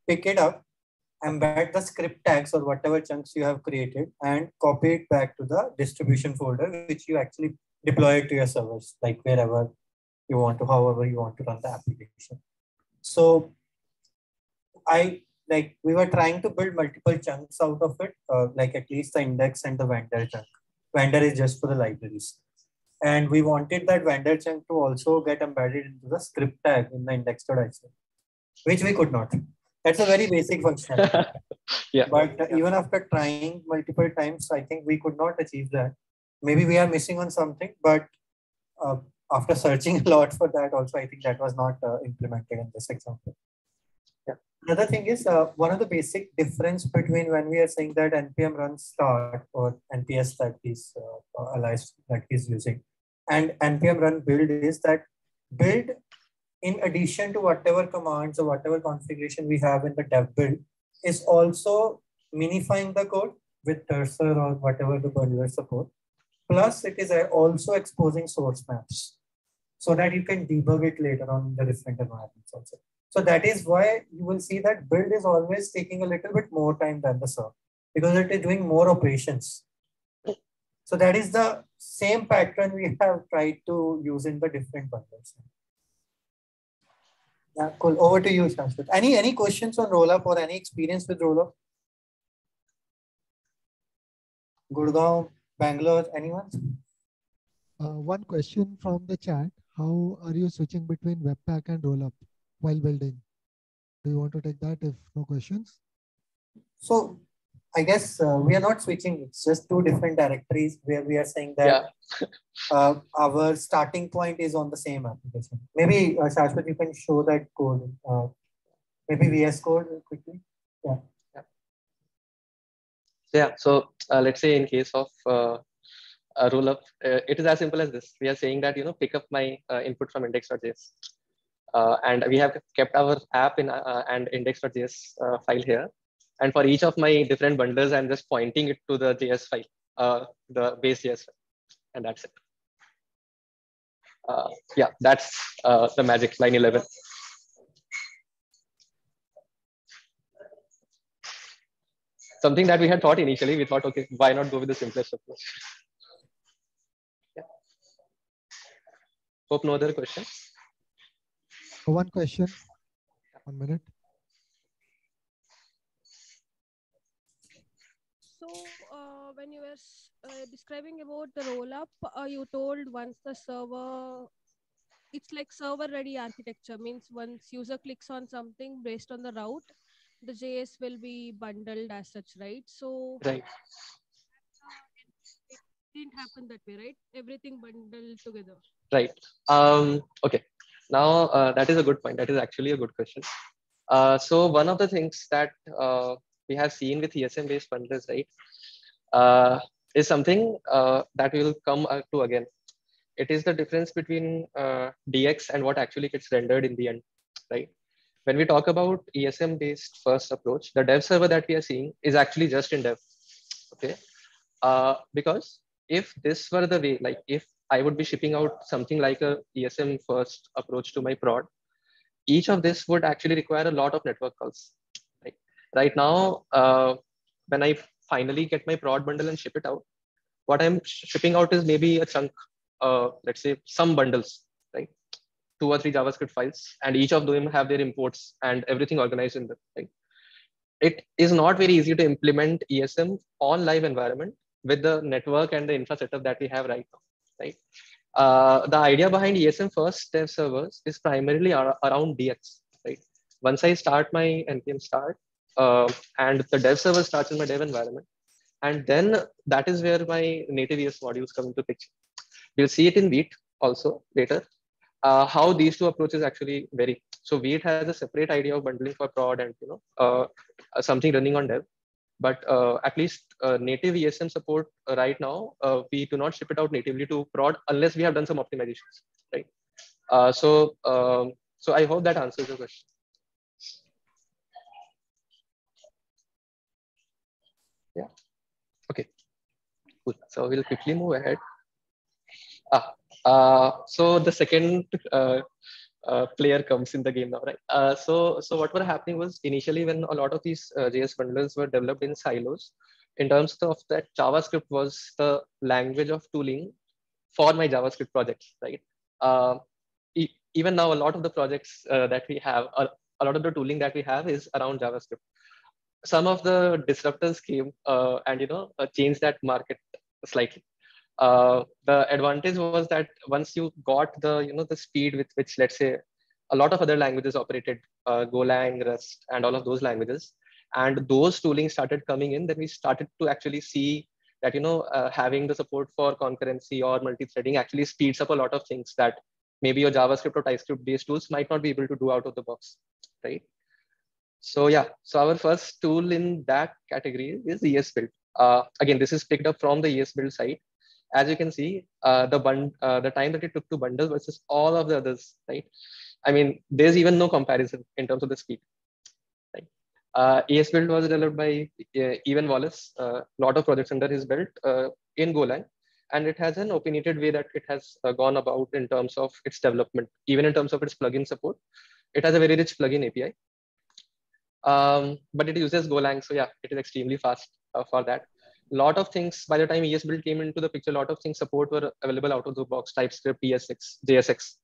pick it up, embed the script tags or whatever chunks you have created and copy it back to the distribution folder, which you actually deploy it to your servers, like wherever you want to, however you want to run the application. So I like we were trying to build multiple chunks out of it, uh, like at least the index and the vendor chunk. Vendor is just for the libraries. And we wanted that vendor chunk to also get embedded into the script tag in the index.html, which we could not. That's a very basic function. yeah. But even after trying multiple times, I think we could not achieve that. Maybe we are missing on something, but uh, after searching a lot for that also, I think that was not uh, implemented in this example. Yeah. Another thing is uh, one of the basic difference between when we are saying that npm run start or nps that is uh, alias that he's using and npm run build is that build in addition to whatever commands or whatever configuration we have in the dev build is also minifying the code with Terser or whatever the bundler support. Plus, it is also exposing source maps so that you can debug it later on in the different environments also. So that is why you will see that build is always taking a little bit more time than the serve because it is doing more operations. So that is the same pattern we have tried to use in the different bundles. Yeah, cool. Over to you, Shaswat. Any any questions on Rollup or any experience with Rollup? Gurgaon, Bangalore, anyone? Uh, one question from the chat. How are you switching between Webpack and Rollup while building? Do you want to take that if no questions? So I guess uh, we are not switching. It's just two different directories where we are saying that yeah. uh, our starting point is on the same application. Maybe uh, Shaswat, you can show that code. Uh, maybe VS Code quickly. Yeah. Yeah. yeah so uh, let's say in case of uh, a rollup, uh, it is as simple as this. We are saying that you know pick up my uh, input from index.js. Uh, and we have kept our app in uh, and index.js uh, file here and for each of my different bundles, I'm just pointing it to the JS file, uh, the base JS file, and that's it. Uh, yeah, that's uh, the magic line 11. Something that we had thought initially, we thought, okay, why not go with the simplest approach? Yeah. Hope no other questions. One question. One minute. When you were uh, describing about the roll up, uh, you told once the server, it's like server ready architecture means once user clicks on something based on the route, the JS will be bundled as such, right? So right. it didn't happen that way, right? Everything bundled together. Right. Um, okay. Now uh, that is a good point. That is actually a good question. Uh, so one of the things that uh, we have seen with ESM based bundles, right, uh, is something uh, that will come to again. It is the difference between uh, DX and what actually gets rendered in the end, right? When we talk about ESM based first approach, the dev server that we are seeing is actually just in dev, okay? Uh, because if this were the way, like if I would be shipping out something like a ESM first approach to my prod, each of this would actually require a lot of network calls. Right, now, uh, when I finally get my prod bundle and ship it out, what I'm shipping out is maybe a chunk, uh, let's say some bundles, right? Two or three JavaScript files, and each of them have their imports and everything organized in them, right? It is not very easy to implement ESM on live environment with the network and the infra setup that we have right now, right? Uh, the idea behind ESM first dev servers is primarily ar around DX, right? Once I start my npm start, uh, and the dev server starts in my dev environment. And then that is where my native ES modules come into picture. You'll see it in Vite also later, uh, how these two approaches actually vary. So Vite has a separate idea of bundling for prod and you know uh, something running on dev. But uh, at least uh, native ESM support right now, uh, we do not ship it out natively to prod unless we have done some optimizations, right? so, um, so I hope that answers your question. Yeah. Okay. Cool. So we'll quickly move ahead. Ah, uh, so the second uh, uh, player comes in the game now, right? Uh, so, so what were happening was initially when a lot of these uh, JS bundles were developed in silos, in terms of that JavaScript was the language of tooling for my JavaScript projects, right? Uh, e even now, a lot of the projects that we have, a lot of the tooling that we have is around JavaScript some of the disruptors came uh, and you know uh, changed that market slightly. Uh, the advantage was that once you got the you know the speed with which let's say a lot of other languages operated, uh, Golang, Rust, and all of those languages, and those tooling started coming in, then we started to actually see that you know uh, having the support for concurrency or multi-threading actually speeds up a lot of things that maybe your JavaScript or TypeScript based tools might not be able to do out of the box, right? So yeah, so our first tool in that category is ESBuild. Uh, again, this is picked up from the ESBuild site. As you can see, uh, the bund uh, the time that it took to bundle versus all of the others, right? I mean, there's even no comparison in terms of the speed. Right? Uh, ESBuild was developed by uh, Evan Wallace. A uh, lot of projects under his belt uh, in Golang, and it has an opinionated way that it has uh, gone about in terms of its development, even in terms of its plugin support. It has a very rich plugin API um, but it uses Golang. So yeah, it is extremely fast uh, for that. A lot of things by the time ESBuild came into the picture, a lot of things support were available out of the box, TypeScript, ES6, JSX,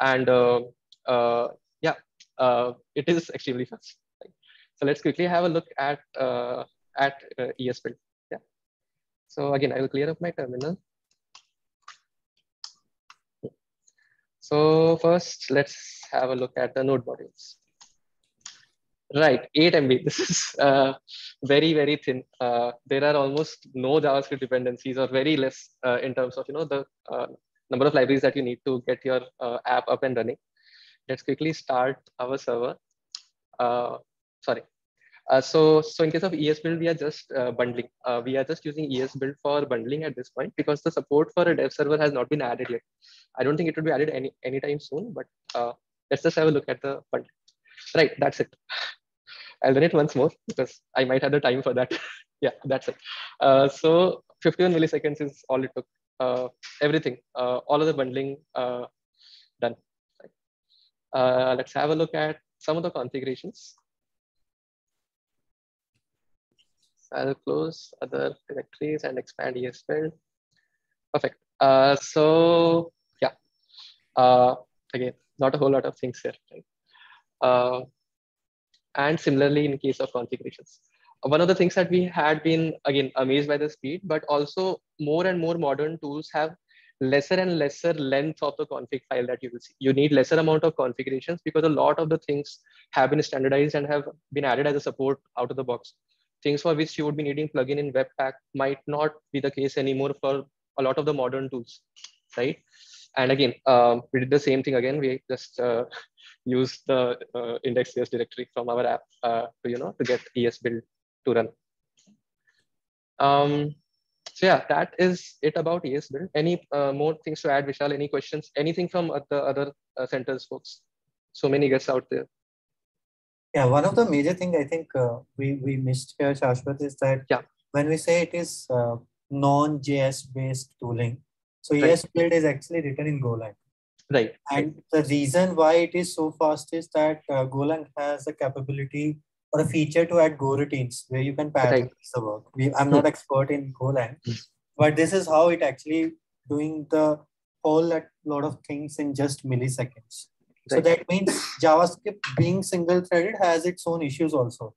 and uh, uh, yeah, uh, it is extremely fast. So let's quickly have a look at uh, at uh, ESBuild. Yeah. So again, I will clear up my terminal. So first, let's have a look at the node modules. Right, 8 MB. This is uh, very, very thin. Uh, there are almost no JavaScript dependencies or very less uh, in terms of, you know, the uh, number of libraries that you need to get your uh, app up and running. Let's quickly start our server. Uh, sorry. so, so in case of ES build, we are just bundling. we are just using ES build for bundling at this point because the support for a dev server has not been added yet. I don't think it will be added any anytime soon, but let's just have a look at the bundle. Right, that's it. I'll run it once more because I might have the time for that. yeah, that's it. Uh, so 51 milliseconds is all it took. Uh, everything, uh, all of the bundling uh, done. Uh, let's have a look at some of the configurations. I'll close other directories and expand ESBuild. Perfect. Uh, so yeah, again, not a whole lot of things here. Right? And similarly in case of configurations. One of the things that we had been, again, amazed by the speed, but also more and more modern tools have lesser and lesser length of the config file that you will see. You need lesser amount of configurations because a lot of the things have been standardized and have been added as a support out of the box. Things for which you would be needing plugin in Webpack might not be the case anymore for a lot of the modern tools, right? And again, um, we did the same thing again. We just uh, use the uh, index.js directory from our app uh, to, you know, to get ESBuild to run. Um, so yeah, that is it about ES build. Any uh, more things to add, Vishal? Any questions? Anything from the other uh, centers, folks? So many guests out there. Yeah, one of the major thing I think uh, we, we missed here, Shaswat, is that yeah. when we say it is uh, non-JS based tooling, so right. ESBuild is actually written in Golang. Right. And the reason why it is so fast is that uh, Golang has a capability or a feature to add Go routines where you can pattern right. the work. We, I'm not expert in Golang, hmm. but this is how it actually doing the whole lot of things in just milliseconds. Right. So that means JavaScript being single threaded has its own issues also.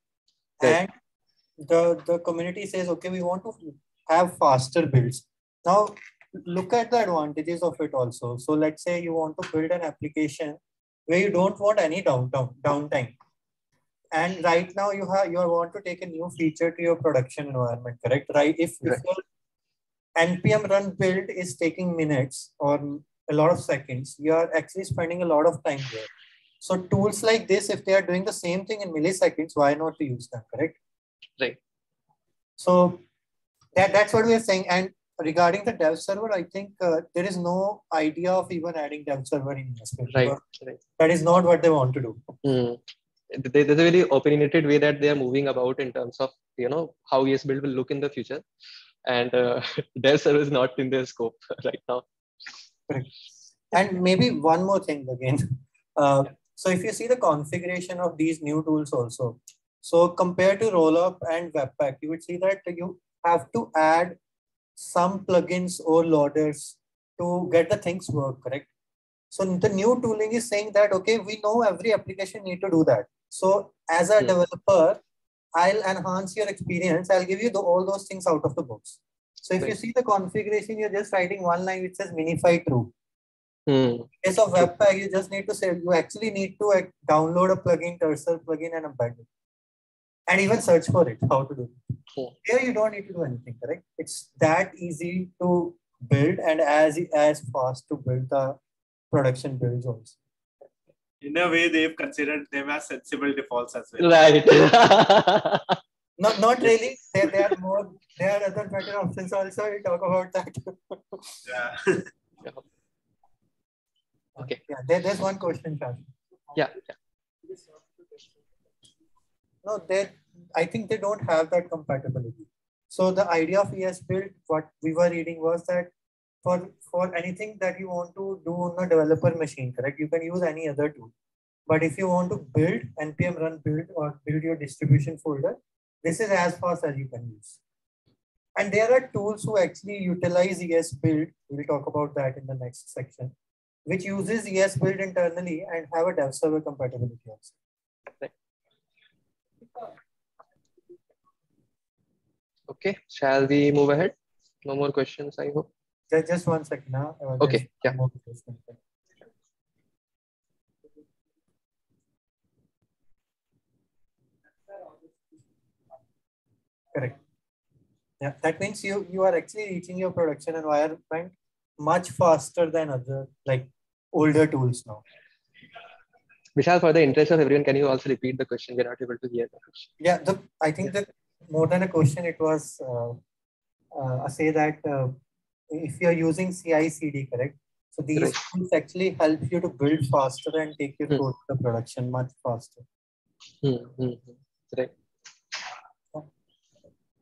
Right. And the, the community says, okay, we want to have faster builds. Now, look at the advantages of it also. So let's say you want to build an application where you don't want any downtime, downtime. And right now you have you want to take a new feature to your production environment, correct? Right? If, right. if your npm run build is taking minutes or a lot of seconds, you are actually spending a lot of time there. So tools like this, if they are doing the same thing in milliseconds, why not to use them, correct? Right. So that, that's what we are saying. And regarding the dev server, I think uh, there is no idea of even adding dev server in ESBuild. Right, right. That is not what they want to do. Mm. There's a very opinionated way that they are moving about in terms of you know how ESBuild will look in the future, and uh, dev server is not in their scope right now. And maybe one more thing again. Uh, so if you see the configuration of these new tools also, so compared to Rollup and Webpack, you would see that you have to add some plugins or loaders to get the things work, correct? So the new tooling is saying that, okay, we know every application need to do that. So as a developer, I'll enhance your experience. I'll give you the, all those things out of the box. So if right. you see the configuration, you're just writing one line which says minify true. Hmm. In case of Webpack, you just need to say, you actually need to uh, download a plugin, Terser plugin and embed it. And even search for it, how to do it. Here you don't need to do anything, correct? It's that easy to build and as as fast to build the production builds also. In a way, they've considered them as sensible defaults as well. Right. not not really. There, there are more. There are other better options also. We talk about that. yeah. Okay. Yeah. There, there's one question, Shah. Yeah. yeah. No, there I think they don't have that compatibility. So the idea of ES build, what we were reading was that for, for anything that you want to do on a developer machine, correct? You can use any other tool. But if you want to build npm run build or build your distribution folder, this is as fast as you can use. And there are tools who actually utilize ES build. We'll talk about that in the next section, which uses ES build internally and have a dev server compatibility also. Okay, shall we move ahead? No more questions, I hope. Just, just one second. Huh? Uh, okay, yeah. Correct. Yeah, that means you you are actually reaching your production environment much faster than other like older tools now. Vishal, for the interest of everyone, can you also repeat the question? We're not able to hear the question. Yeah, the, I think that more than a question, it was uh, uh, say that uh, if you're using CI/CD, correct? So these right. tools actually help you to build faster and take your hmm. code to production much faster. Hmm. Hmm. Right.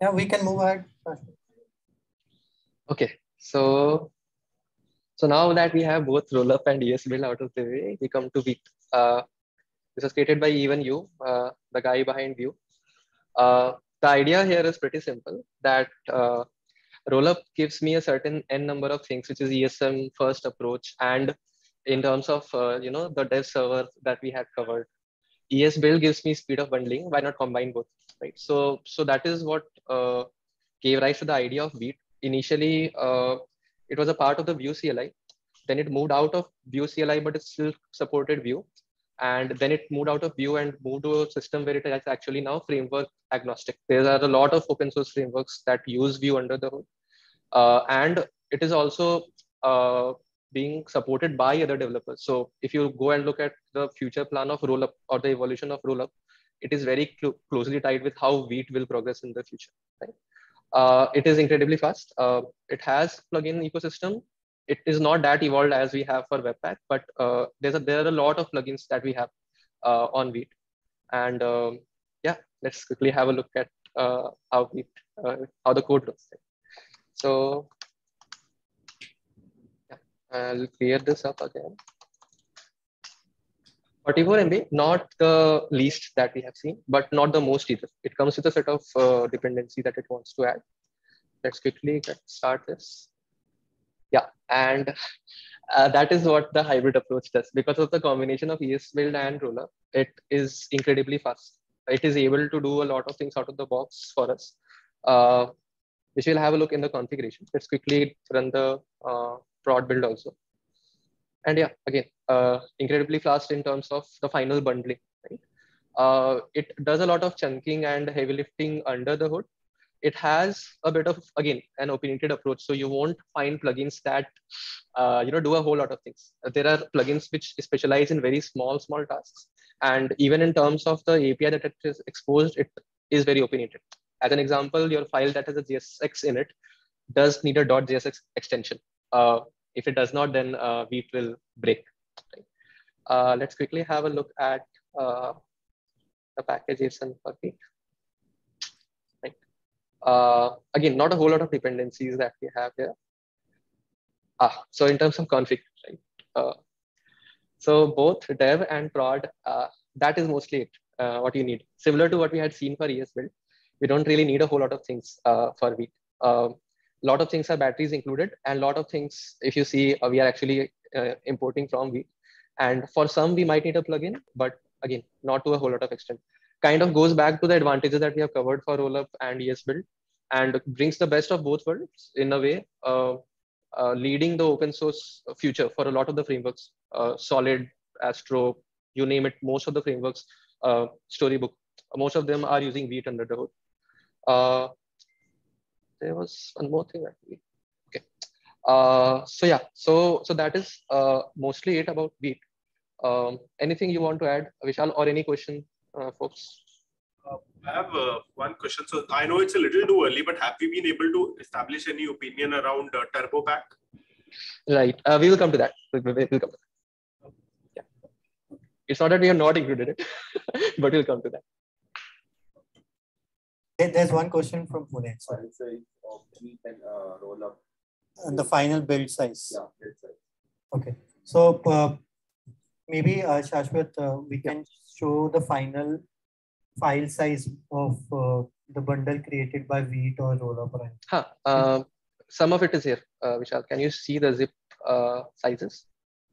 Yeah, we can move ahead. Okay, so so now that we have both rollup and ES build out of the way, we come to Vite. Uh, this was created by Evan You, uh, the guy behind Vue. Uh, the idea here is pretty simple that uh, rollup gives me a certain n number of things, which is ESM first approach. And in terms of, uh, you know, the dev server that we had covered, ES build gives me speed of bundling. Why not combine both? Right. So, so that is what uh, gave rise to the idea of Vite. Initially, uh, it was a part of the Vue CLI. Then it moved out of Vue CLI, but it still supported Vue. And then it moved out of Vue and moved to a system where it is actually now framework agnostic. There are a lot of open source frameworks that use Vue under the hood. Uh, and it is also uh, being supported by other developers. So if you go and look at the future plan of Rollup or the evolution of Rollup, it is very cl closely tied with how Vite will progress in the future. Right? Uh, it is incredibly fast. Uh, it has plugin ecosystem. It is not that evolved as we have for Webpack, but uh, there's a, there are a lot of plugins that we have uh, on Vite. And um, yeah, let's quickly have a look at uh, how Vite, uh, how the code looks. Like. So yeah, I'll clear this up again. 44 MB, not the least that we have seen, but not the most either. It comes with a set of uh, dependency that it wants to add. Let's quickly start this. Yeah, and uh, that is what the hybrid approach does. Because of the combination of ES build and Rollup, it is incredibly fast. It is able to do a lot of things out of the box for us, uh, which we'll have a look in the configuration. Let's quickly run the uh, prod build also and yeah again uh, incredibly fast in terms of the final bundling right uh, it does a lot of chunking and heavy lifting under the hood it has a bit of again an opinionated approach. So you won't find plugins that uh, you know do a whole lot of things. There are plugins which specialize in very small small tasks. And even in terms of the api that it is exposed it is very opinionated. As an example your file that has a jsx in it does need a .jsx extension. Uh, if it does not, then uh, Vite will break. Uh, let's quickly have a look at uh, the package JSON for. Uh, again, not a whole lot of dependencies that we have here. Ah, so in terms of config, right? Uh, so both dev and prod, uh, that is mostly it, uh, what you need. Similar to what we had seen for ES build, we don't really need a whole lot of things uh, for Vite. Um, a lot of things are batteries included and a lot of things if you see uh, we are actually importing from Vite and for some we might need a plugin but again not to a whole lot of extent kind of goes back to the advantages that we have covered for rollup and es build and brings the best of both worlds in a way uh, uh, leading the open source future for a lot of the frameworks uh, solid astro you name it most of the frameworks uh, storybook most of them are using Vite under the hood there was one more thing actually. Okay. Uh, so yeah, so so that is uh, mostly it about Vite. Um, anything you want to add, Vishal, or any question, uh, folks? Uh, I have uh, one question. So I know it's a little too early, but have we been able to establish any opinion around uh, Turbopack? Right. Uh, we will come to that. We will come to that. Yeah. It's not that we have not included it, but we'll come to that. There's one question from Pune. Sorry, say of keep and uh, rollup. And the final build size. Yeah, build size. Okay. So uh, maybe uh, Shaswat, uh, we can show the final file size of uh, the bundle created by Vite or Rollup or anything? Huh, uh, some of it is here, uh, Vishal. Can you see the zip uh, sizes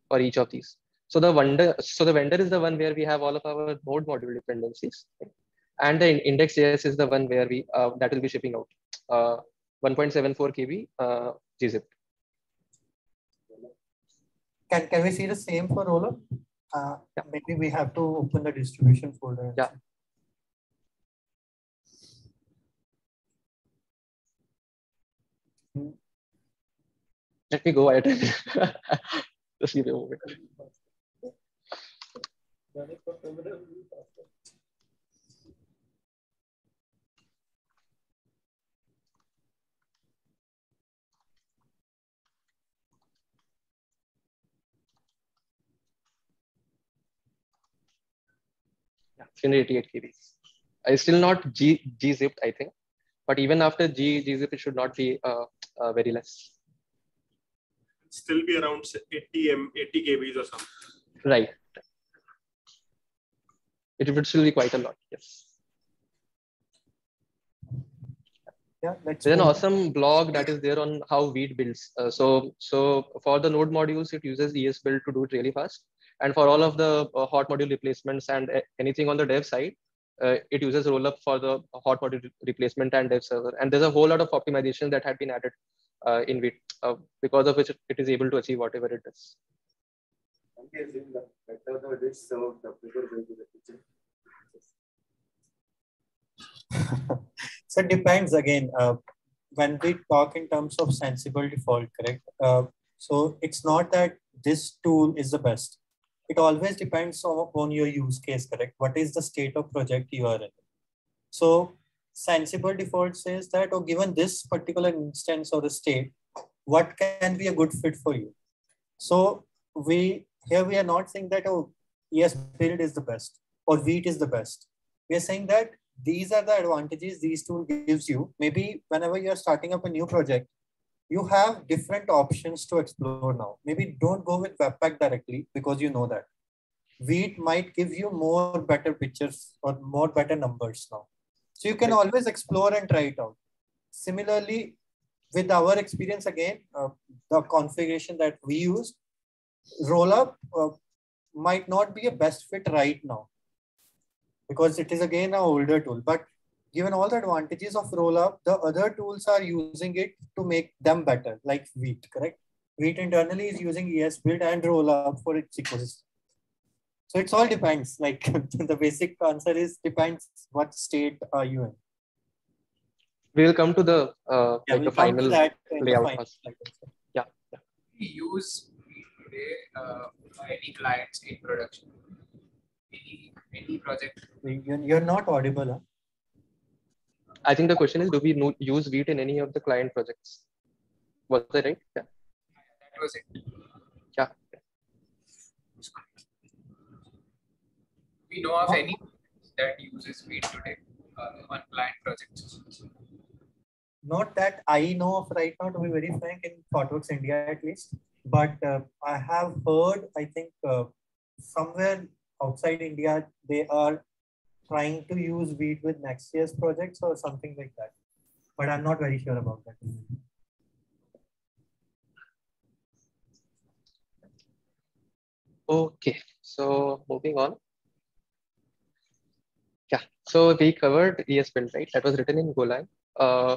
for each of these? So the vendor, so the vendor is the one where we have all of our node module dependencies, right? and the index.js is the one where we uh, that will be shipping out uh, 1.74 kb uh, gzip. Can can we see the same for Rollup? Uh, yeah. Maybe we have to open the distribution folder. Yeah. Let me go at it. Just give me a 388 KB. I still not G gzipped, I think, but even after G gzip, it should not be uh, uh, very less. Still be around 80 m 80 kbs or something. Right. It would still be quite a lot. Yes. Yeah, let's There's an awesome blog that is there on how Vite builds. Uh, so, so for the node modules, it uses ES build to do it really fast. And for all of the uh, hot module replacements and uh, anything on the dev side, uh, it uses rollup for the hot module replacement and dev server. And there's a whole lot of optimization that had been added uh, in Vite, uh, because of which it, it is able to achieve whatever it does. The better the dish served, the bigger will be the kitchen. so it depends again. Uh, when we talk in terms of sensible default, correct? Uh, so it's not that this tool is the best. It always depends on, your use case, correct? What is the state of project you are in? So sensible default says that, oh, given this particular instance or the state, what can be a good fit for you? So we here we are not saying that oh yes build is the best or Vite is the best. We are saying that these are the advantages these tool gives you. Maybe whenever you're starting up a new project, you have different options to explore now. Maybe don't go with Webpack directly because you know that. Vite might give you more better pictures or more better numbers now. So you can always explore and try it out. Similarly, with our experience again, uh, the configuration that we use, Rollup uh, might not be a best fit right now because it is again an older tool. But given all the advantages of Rollup, the other tools are using it to make them better, like Vite, correct? Vite internally is using ES build and Rollup for its ecosystem. So it's all depends. Like the basic answer is depends what state are you in. We will come to the uh, Yeah, like we'll the final that in the layout final first. Yeah, yeah. we use today uh, any clients in production? Any any project? You're, you're not audible. Huh? I think the question is, do we no- use Vite in any of the client projects? Was that right? Yeah. That was it. Yeah. We know of any that uses Vite today uh, on client projects. Not that I know of right now, to be very frank, in ThoughtWorks India at least. But uh, I have heard, I think, uh, somewhere outside India, they are trying to use Vite with Next.js projects or something like that. But I'm not very sure about that. Okay, so moving on. Yeah, so we covered ES build, right? That was written in Golang. Uh,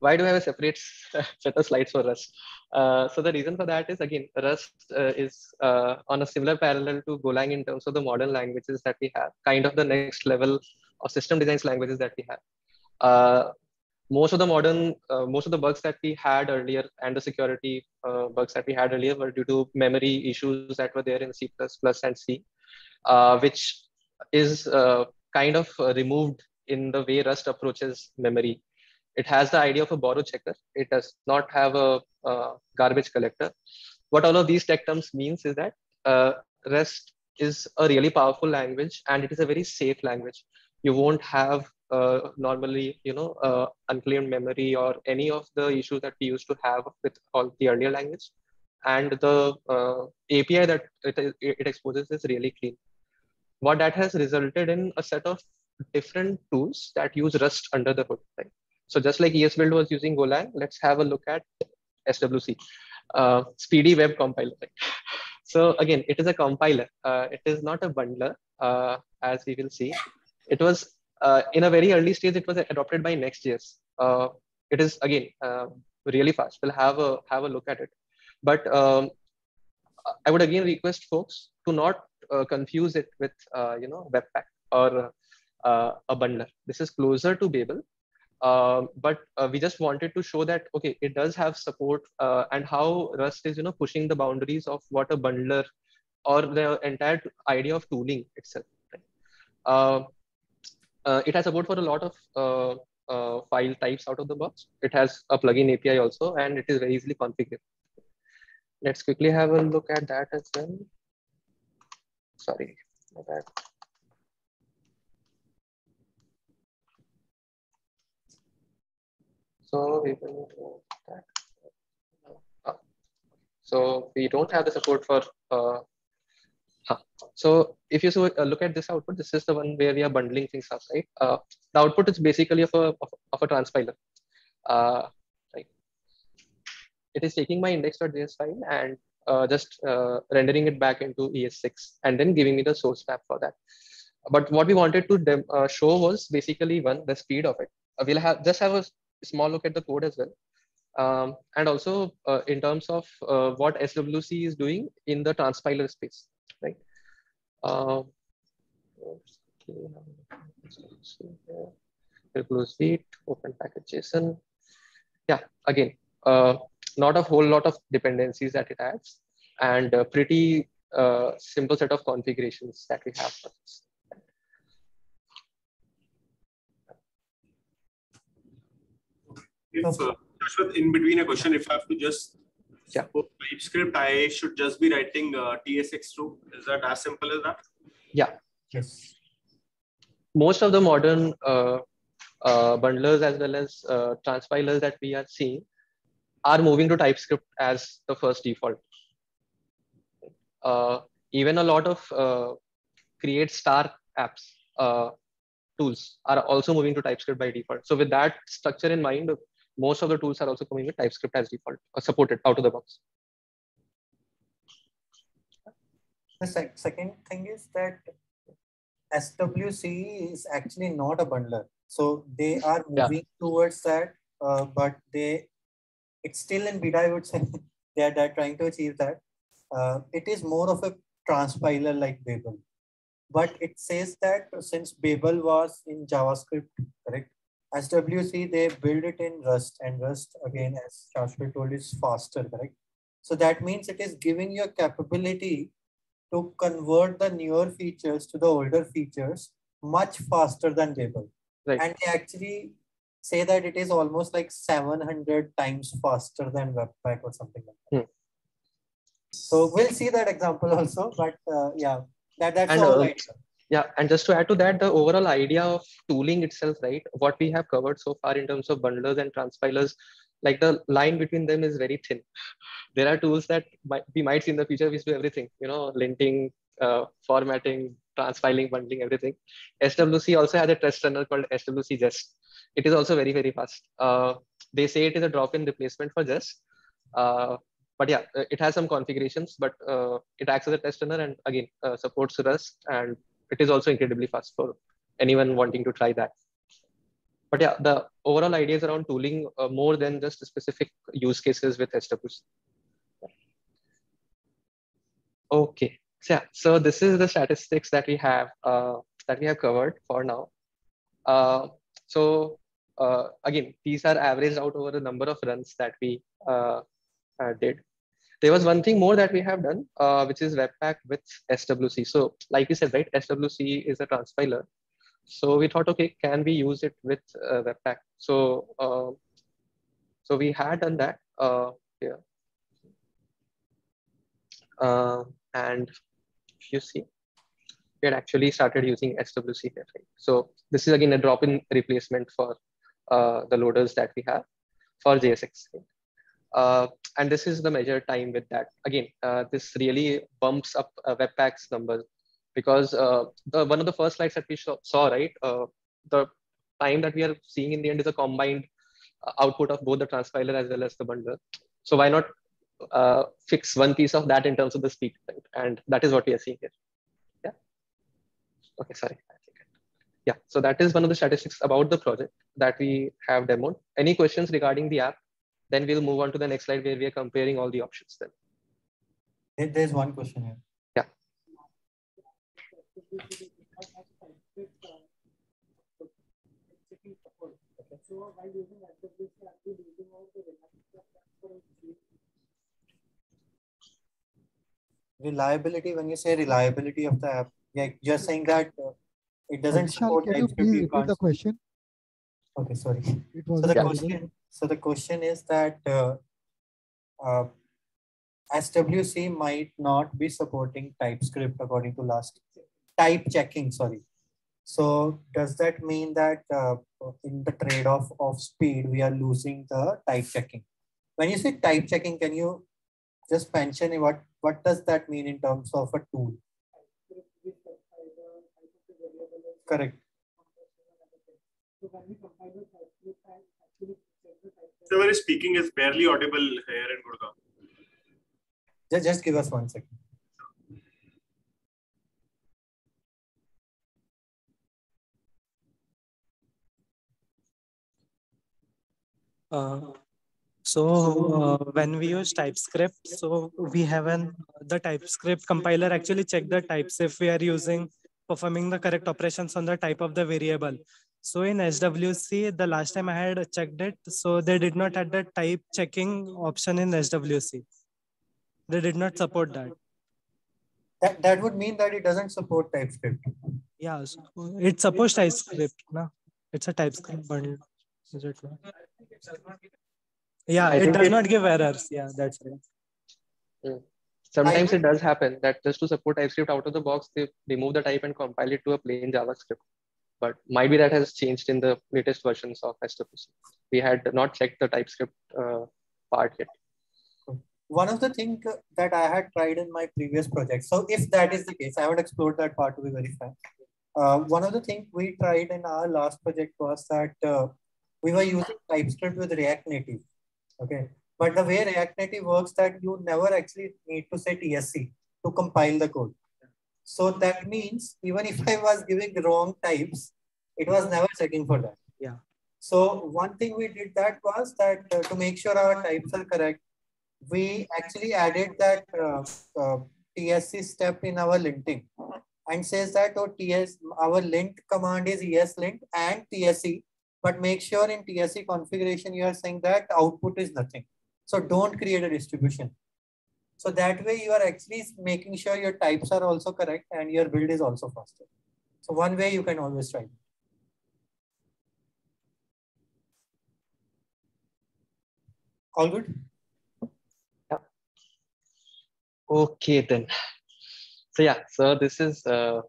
why do I have a separate set of slides for Rust? Uh, so the reason for that is again, Rust uh, is uh, on a similar parallel to Golang in terms of the modern languages that we have, kind of the next level of system designs languages that we have. Uh, most of the modern, uh, most of the bugs that we had earlier and the security uh, bugs that we had earlier were due to memory issues that were there in C++ and C, which is kind of removed in the way Rust approaches memory. It has the idea of a borrow checker. It does not have a, uh garbage collector. What all of these tech terms means is that uh, Rust is a really powerful language and it is a very safe language. You won't have uh, normally, you know, uh, unclaimed memory or any of the issues that we used to have with all the earlier language. And the uh, API that it, it exposes is really clean. What that has resulted in a set of different tools that use Rust under the hood. Right? So just like ESBuild was using Golang, let's have a look at SWC, uh, Speedy Web Compiler. So again, it is a compiler. Uh, it is not a bundler, uh, as we will see. It was uh, in a very early stage. It was adopted by Next.js. Uh, it is again uh, really fast. We'll have a have a look at it. But um, I would again request folks to not confuse it with you know Webpack or a bundler. This is closer to Babel, um, but uh, we just wanted to show that okay, it does have support uh, and how Rust is you know pushing the boundaries of what a bundler or the entire idea of tooling itself. Right? Uh, it has support for a lot of file types out of the box. It has a plugin API also, and it is very easily configurable let's quickly have a look at that as well. Sorry, my bad. So we will that. Oh. So we don't have the support for. Uh. So if you uh, look at this output, this is the one where we are bundling things up, right? Uh, the output is basically of a of, of a transpiler. Uh, it is taking my index.js file and uh, just uh, rendering it back into ES6 and then giving me the source map for that. But what we wanted to uh, show was basically one, the speed of it. Uh, we'll have just have a small look at the code as well. Um, and also uh, in terms of uh, what SWC is doing in the transpiler space, right? Uh, close it, open package JSON. Yeah, again, uh, not a whole lot of dependencies that it adds and a pretty uh, simple set of configurations that we have for this. If, uh, in between a question, if I have to just yeah. TypeScript, I should just be writing uh, TSX2. Is that as simple as that? Yeah. Yes. Most of the modern uh, uh, bundlers as well as uh, transpilers that we are seeing are moving to TypeScript as the first default. Uh, even a lot of uh, create star apps uh, tools are also moving to TypeScript by default. So with that structure in mind, most of the tools are also coming with TypeScript as default, or supported out of the box. The sec second thing is that SWC is actually not a bundler. So they are moving yeah. towards that, uh, but they it's still in beta, I would say. they are, they're trying to achieve that. Uh, it is more of a transpiler like Babel. But it says that since Babel was in JavaScript, correct? SWC, they build it in Rust and Rust, again, as Shaswat told, is faster, correct? So that means it is giving you a capability to convert the newer features to the older features much faster than Babel. Right. And they actually say that it is almost like 700 times faster than Webpack or something like that. Hmm. So we'll see that example also, but uh, yeah, that, that's and, all uh, right. Yeah, and just to add to that, the overall idea of tooling itself, right? What we have covered so far in terms of bundlers and transpilers, like the line between them is very thin. There are tools that might, we might see in the future which do everything, you know, linting, uh, formatting, transpiling, bundling, everything. SWC also has a test runner called SWC Jest it is also very, very fast. Uh, they say it is a drop-in replacement for Jest. Uh, but yeah, it has some configurations, but uh, it acts as a test runner and again, uh, supports Rust and it is also incredibly fast for anyone wanting to try that. But yeah, the overall idea is around tooling uh, more than just specific use cases with SWC. Okay, so yeah, so this is the statistics that we have that we have covered for now. so uh, again, these are averaged out over the number of runs that we uh, uh, did. There was one thing more that we have done, uh, which is Webpack with SWC. So like you said, right, SWC is a transpiler. So we thought, okay, can we use it with uh, Webpack? So, uh, so we had done that here. and if you see, we had actually started using SWC here. Right? So this is again a drop-in replacement for uh, the loaders that we have for JSX. Uh, and this is the measure time with that. Again, uh, this really bumps up uh, Webpack's numbers because uh, the, one of the first slides that we saw, right, uh, the time that we are seeing in the end is a combined uh, output of both the transpiler as well as the bundler. So why not uh, fix one piece of that in terms of the speed, right? And that is what we are seeing here. Yeah. Okay, sorry. Yeah, so that is one of the statistics about the project that we have demoed. Any questions regarding the app? Then we'll move on to the next slide where we are comparing all the options then. There's one question here. Yeah. Reliability, when you say reliability of the app, yeah, you're saying that uh, it doesn't Vishal, support can you please repeat the question? Okay, sorry. It So was the question, so the question is that uh, uh, SWC might not be supporting TypeScript according to last type checking. Sorry. So does that mean that uh, in the trade-off of speed, we are losing the type checking? When you say type checking, can you just mention what what does that mean in terms of a tool? Correct. Whoever is speaking is barely audible here in Gurgaon. Just, just give us one second. Uh, so uh, when we use TypeScript, so we have an the TypeScript compiler actually check the types if we are using performing the correct operations on the type of the variable. So in SWC, the last time I had checked it, so they did not add the type checking option in SWC. They did not support that. That, that would mean that it doesn't support TypeScript. Yeah, so it supports TypeScript. No? It's a TypeScript bundle. Is it not? Yeah, I it does it- not give errors. Yeah, that's right. Sometimes it does happen that just to support TypeScript out of the box, they remove the type and compile it to a plain JavaScript. But might be that has changed in the latest versions of SWC. We had not checked the TypeScript uh, part yet. One of the things that I had tried in my previous project. So if that is the case, I would explore that part to be very frank. Uh, one of the things we tried in our last project was that uh, we were using TypeScript with React Native. Okay. But the way React Native works that you never actually need to set TSC to compile the code. So that means even if I was giving wrong types, it was never checking for that. Yeah. So one thing we did that was that uh, to make sure our types are correct, we actually added that uh, uh, TSC step in our linting and says that oh, TS, our lint command is ESLint and TSC, but make sure in TSC configuration, you are saying that output is nothing. So don't create a distribution. So that way you are actually making sure your types are also correct and your build is also faster. So one way you can always try. All good? Yeah. Okay, then. So yeah, so this is uh,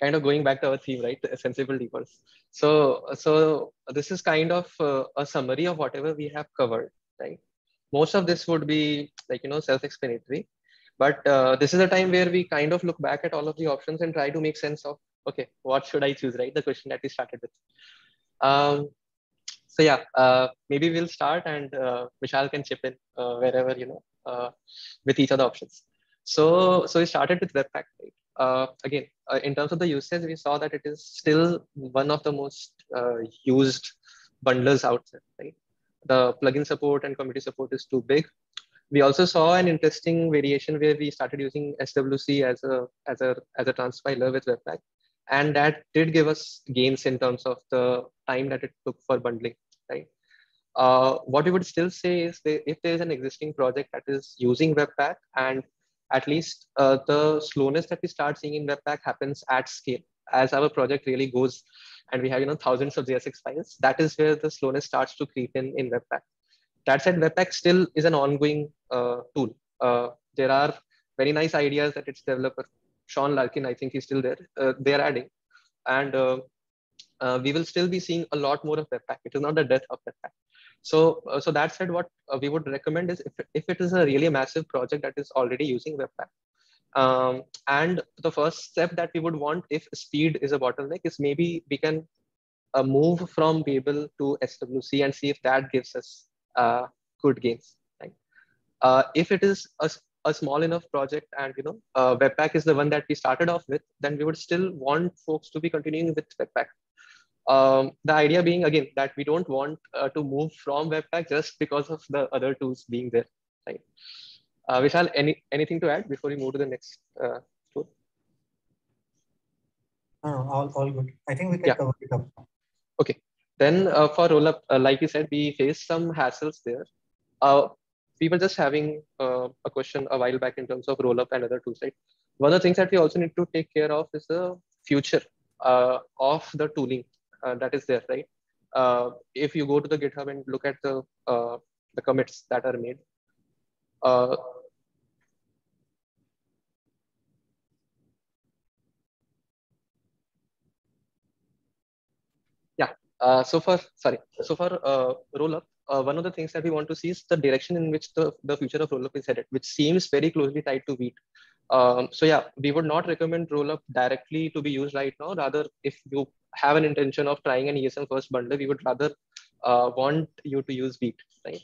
kind of going back to our theme, right? Sensible defaults. So, so this is kind of uh, a summary of whatever we have covered, right? Most of this would be like, you know, self-explanatory, but uh, this is a time where we kind of look back at all of the options and try to make sense of, okay, what should I choose, right? The question that we started with. Um, so yeah, uh, maybe we'll start and uh, Vishal can chip in uh, wherever, you know, uh, with each of the options. So, so we started with Webpack, right? Uh, again, uh, in terms of the usage, we saw that it is still one of the most uh, used bundlers out there, right? The plugin support and community support is too big. We also saw an interesting variation where we started using SWC as a as a as a transpiler with Webpack, and that did give us gains in terms of the time that it took for bundling, right? Uh, what we would still say is if there is an existing project that is using Webpack and at least uh, the slowness that we start seeing in Webpack happens at scale as our project really goes and we have you know thousands of JSX files. That is where the slowness starts to creep in in Webpack. That said, Webpack still is an ongoing uh, tool. Uh, there are very nice ideas that its developer Sean Larkin, I think he's still there. Uh, they are adding, and uh, uh, we will still be seeing a lot more of Webpack. It is not the death of Webpack. So, uh, so that said, what we would recommend is if, if it is a really massive project that is already using Webpack, Um, and the first step that we would want if speed is a bottleneck is maybe we can uh, move from Babel to SWC and see if that gives us uh, good gains. Right? Uh, if it is a, a small enough project and you know uh, Webpack is the one that we started off with, then we would still want folks to be continuing with Webpack. Um, the idea being again that we don't want uh, to move from Webpack just because of the other tools being there. Right? Uh, Vishal, any anything to add before we move to the next uh, tool? No, all, all good. I think we can Yeah. cover it up. Okay. Then uh, for rollup, uh, like you said, we faced some hassles there. Uh, we were just having uh, a question a while back in terms of rollup and other tools, right? One of the things that we also need to take care of is the future uh, of the tooling uh, that is there, right? Uh, if you go to the GitHub and look at the uh, the commits that are made, uh, yeah. Uh, so for sorry, so for uh, rollup, uh, one of the things that we want to see is the direction in which the, the future of rollup is headed, which seems very closely tied to Vite. Um, so yeah, we would not recommend rollup directly to be used right now. Rather, if you have an intention of trying an ESM first bundle, we would rather uh, want you to use Vite, right?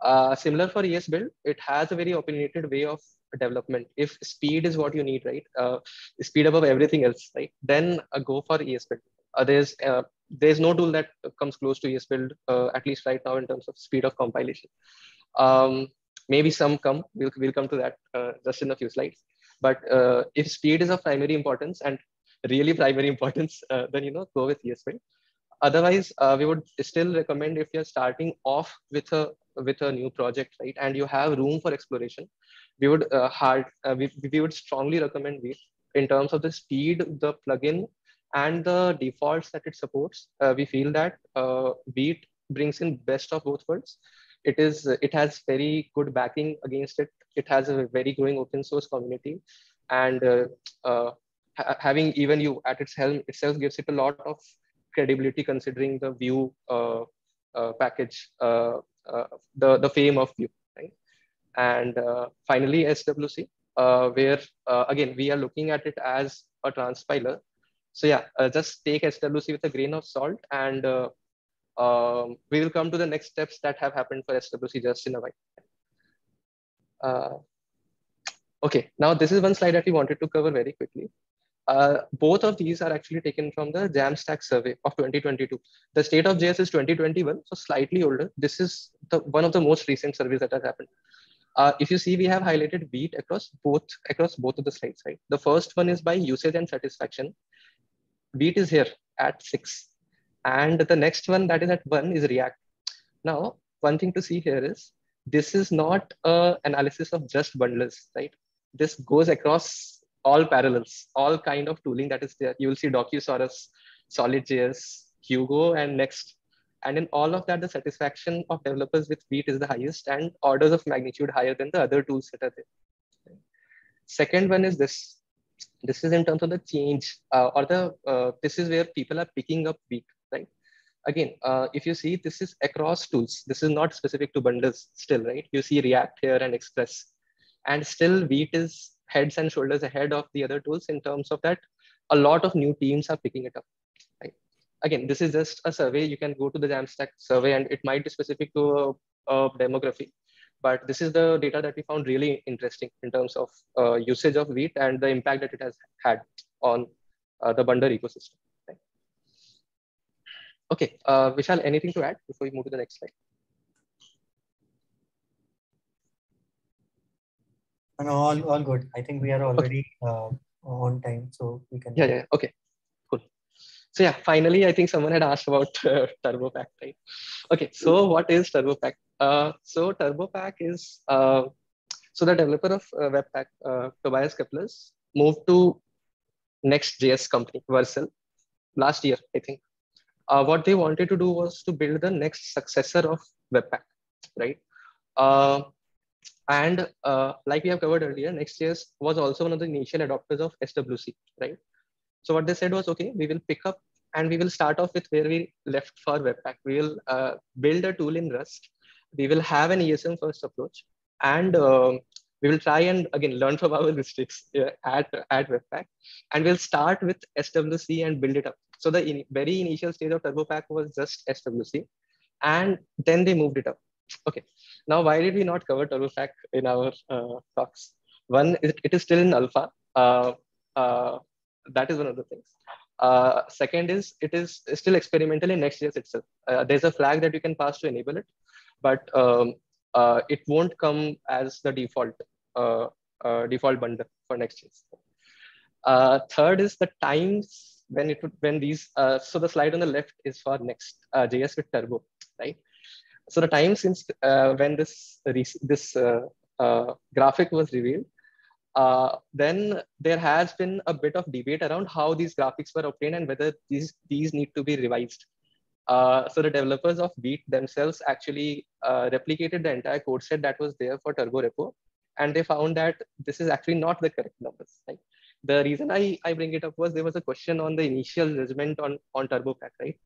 Uh, similar for ES build, it has a very opinionated way of development. If speed is what you need, right? Uh, speed above everything else, right? Then uh, go for ES build. Uh, there's uh, there's no tool that comes close to ES build, uh, at least right now in terms of speed of compilation. Um, maybe some come. We'll we'll come to that just in a few slides. But if speed is of primary importance and really primary importance, then you know go with ES build. Otherwise, uh, we would still recommend if you're starting off with a with a new project, right, and you have room for exploration, we would uh, hard uh, we, we would strongly recommend we in terms of the speed, the plugin, and the defaults that it supports. Uh, we feel that uh, Vite brings in best of both worlds. It is it has very good backing against it. It has a very growing open source community, and uh, uh, ha- having Evan You at its helm itself gives it a lot of credibility considering the Vue uh, uh, package, the the fame of Vue, right? And finally, SWC, where again we are looking at it as a transpiler. So yeah, uh, just take SWC with a grain of salt, and uh, um, we will come to the next steps that have happened for SWC just in a while. Uh, okay, now this is one slide that we wanted to cover very quickly. Uh, both of these are actually taken from the Jamstack survey of 2022. The state of JS is 2021, so slightly older. This is the one of the most recent surveys that has happened. Uh, if you see, we have highlighted Vite across both across both of the slides. Right, the first one is by usage and satisfaction. Vite is here at six, and the next one that is at one is React. Now, one thing to see here is this is not a analysis of just bundles, right? This goes across all parallels, all kind of tooling that is there. You will see Docusaurus, SolidJS, Hugo, and Next. And in all of that, the satisfaction of developers with Vite is the highest and orders of magnitude higher than the other tools that are there. Second one is this. This is in terms of the change uh, or the, uh, this is where people are picking up Vite, right? Again, uh, if you see, this is across tools. This is not specific to bundles still, right? You see React here and Express. And still Vite is heads and shoulders ahead of the other tools in terms of that a lot of new teams are picking it up right again this is just a survey you can go to the jamstack survey and it might be specific to a, a demography but this is the data that we found really interesting in terms of uh, usage of Vite and the impact that it has had on uh, the bundle ecosystem right? okay uh, vishal anything to add before we move to the next slide No, all, all good. I think we are already uh, on time, so we can. yeah yeah okay so yeah finally i think someone had asked about uh, turbopack right? Okay so what is turbopack? Uh, so turbopack is uh, so the developer of uh, webpack uh, tobias Koppers moved to next.js company vercel last year i think. Uh, what they wanted to do was to build the next successor of webpack right? Uh, and uh, like we have covered earlier, Next.js was also one of the initial adopters of SWC, right? So what they said was, okay, we will pick up and we will start off with where we left for Webpack. We will uh, build a tool in Rust. We will have an ESM first approach. And uh, we will try and again learn from our mistakes uh, at at Webpack, and we'll start with SWC and build it up. So the in, very initial stage of TurboPack was just SWC, and then they moved it up. Okay, now why did we not cover TurboPack in our uh, talks? One, it, it is still in alpha. Uh, uh, that is one of the things. Uh, second is it is still experimental in Next.js itself. Uh, there's a flag that you can pass to enable it, but um, uh, it won't come as the default uh, uh, default bundle for Next.js. Uh, third is the times when it would, when these so the slide on the left is for Next JS with Turbo, right? So the time since when this this graphic was revealed, uh, then there has been a bit of debate around how these graphics were obtained and whether these these need to be revised. Uh, so the developers of Vite themselves actually uh, replicated the entire code set that was there for Turbo Repo, and they found that this is actually not the correct numbers. Right? The reason I, I bring it up was there was a question on the initial judgment on, on TurboPack, right?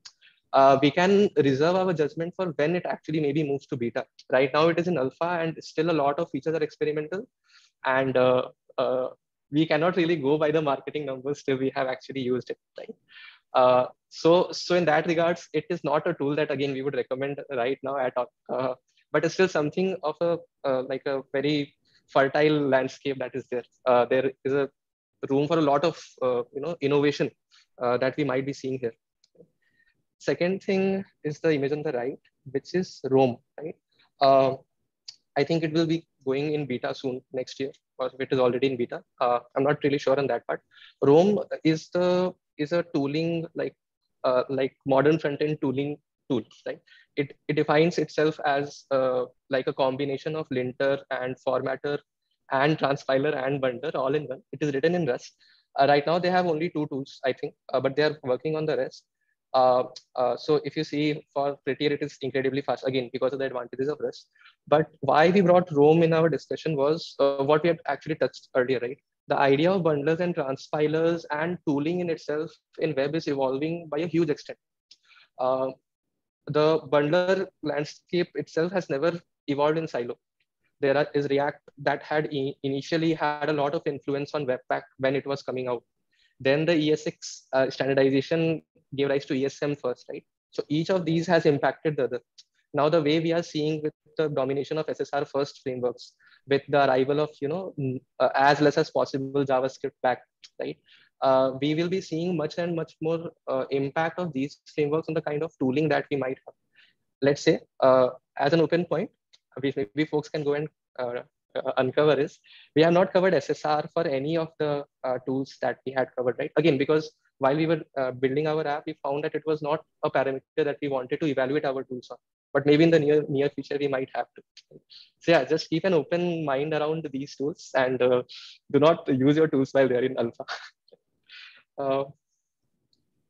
Uh, we can reserve our judgment for when it actually maybe moves to beta. Right now it is in alpha and still a lot of features are experimental and uh, uh, we cannot really go by the marketing numbers till we have actually used it right? Uh, so so in that regards it is not a tool that again we would recommend right now at all. Uh, but it's still something of a uh, like a very fertile landscape that is there. Uh, there is a room for a lot of you know innovation that we might be seeing here. Second thing is the image on the right which is rome right? I think it will be going in beta soon next year, it is already in beta. Uh, I'm not really sure on that part. Rome is the is a tooling like uh, like modern front end tooling tool, right? It it defines itself as uh, like a combination of linter and formatter and transpiler and bundler all in one. It is written in Rust. Uh, right now they have only two tools, I think, uh, but they are working on the rest. Uh, uh, so if you see for Prettier, it is incredibly fast again because of the advantages of Rust. But why we brought Rome in our discussion was uh, what we had actually touched earlier, right? The idea of bundlers and transpilers and tooling in itself in web is evolving by a huge extent. Uh, the bundler landscape itself has never evolved in silo. There is React that had initially had a lot of influence on Webpack when it was coming out. Then the ES6 uh, standardization gave rise to ESM first, right? So each of these has impacted the other. Now the way we are seeing with the domination of SSR first frameworks, with the arrival of you know uh, as less as possible JavaScript back, right? Uh, we will be seeing much and much more uh, impact of these frameworks on the kind of tooling that we might have. Let's say uh, as an open point, maybe folks can go and uh, uh, uncover is we have not covered SSR for any of the tools that we had covered, right? Again, because while we were uh, building our app, we found that it was not a parameter that we wanted to evaluate our tools on. But maybe in the near near future, we might have to. So yeah, just keep an open mind around these tools and uh, do not use your tools while they're in alpha. uh,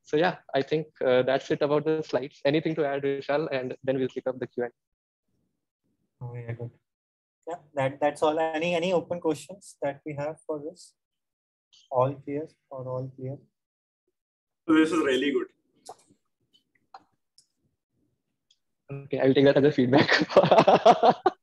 so yeah, I think uh, that's it about the slides. Anything to add, Vishal, and then we'll pick up the Q&A. Oh, yeah, good. Yeah, that, that's all. Any any open questions that we have for this? All clear or all clear? So this is really good. Okay, I'll take that as a feedback.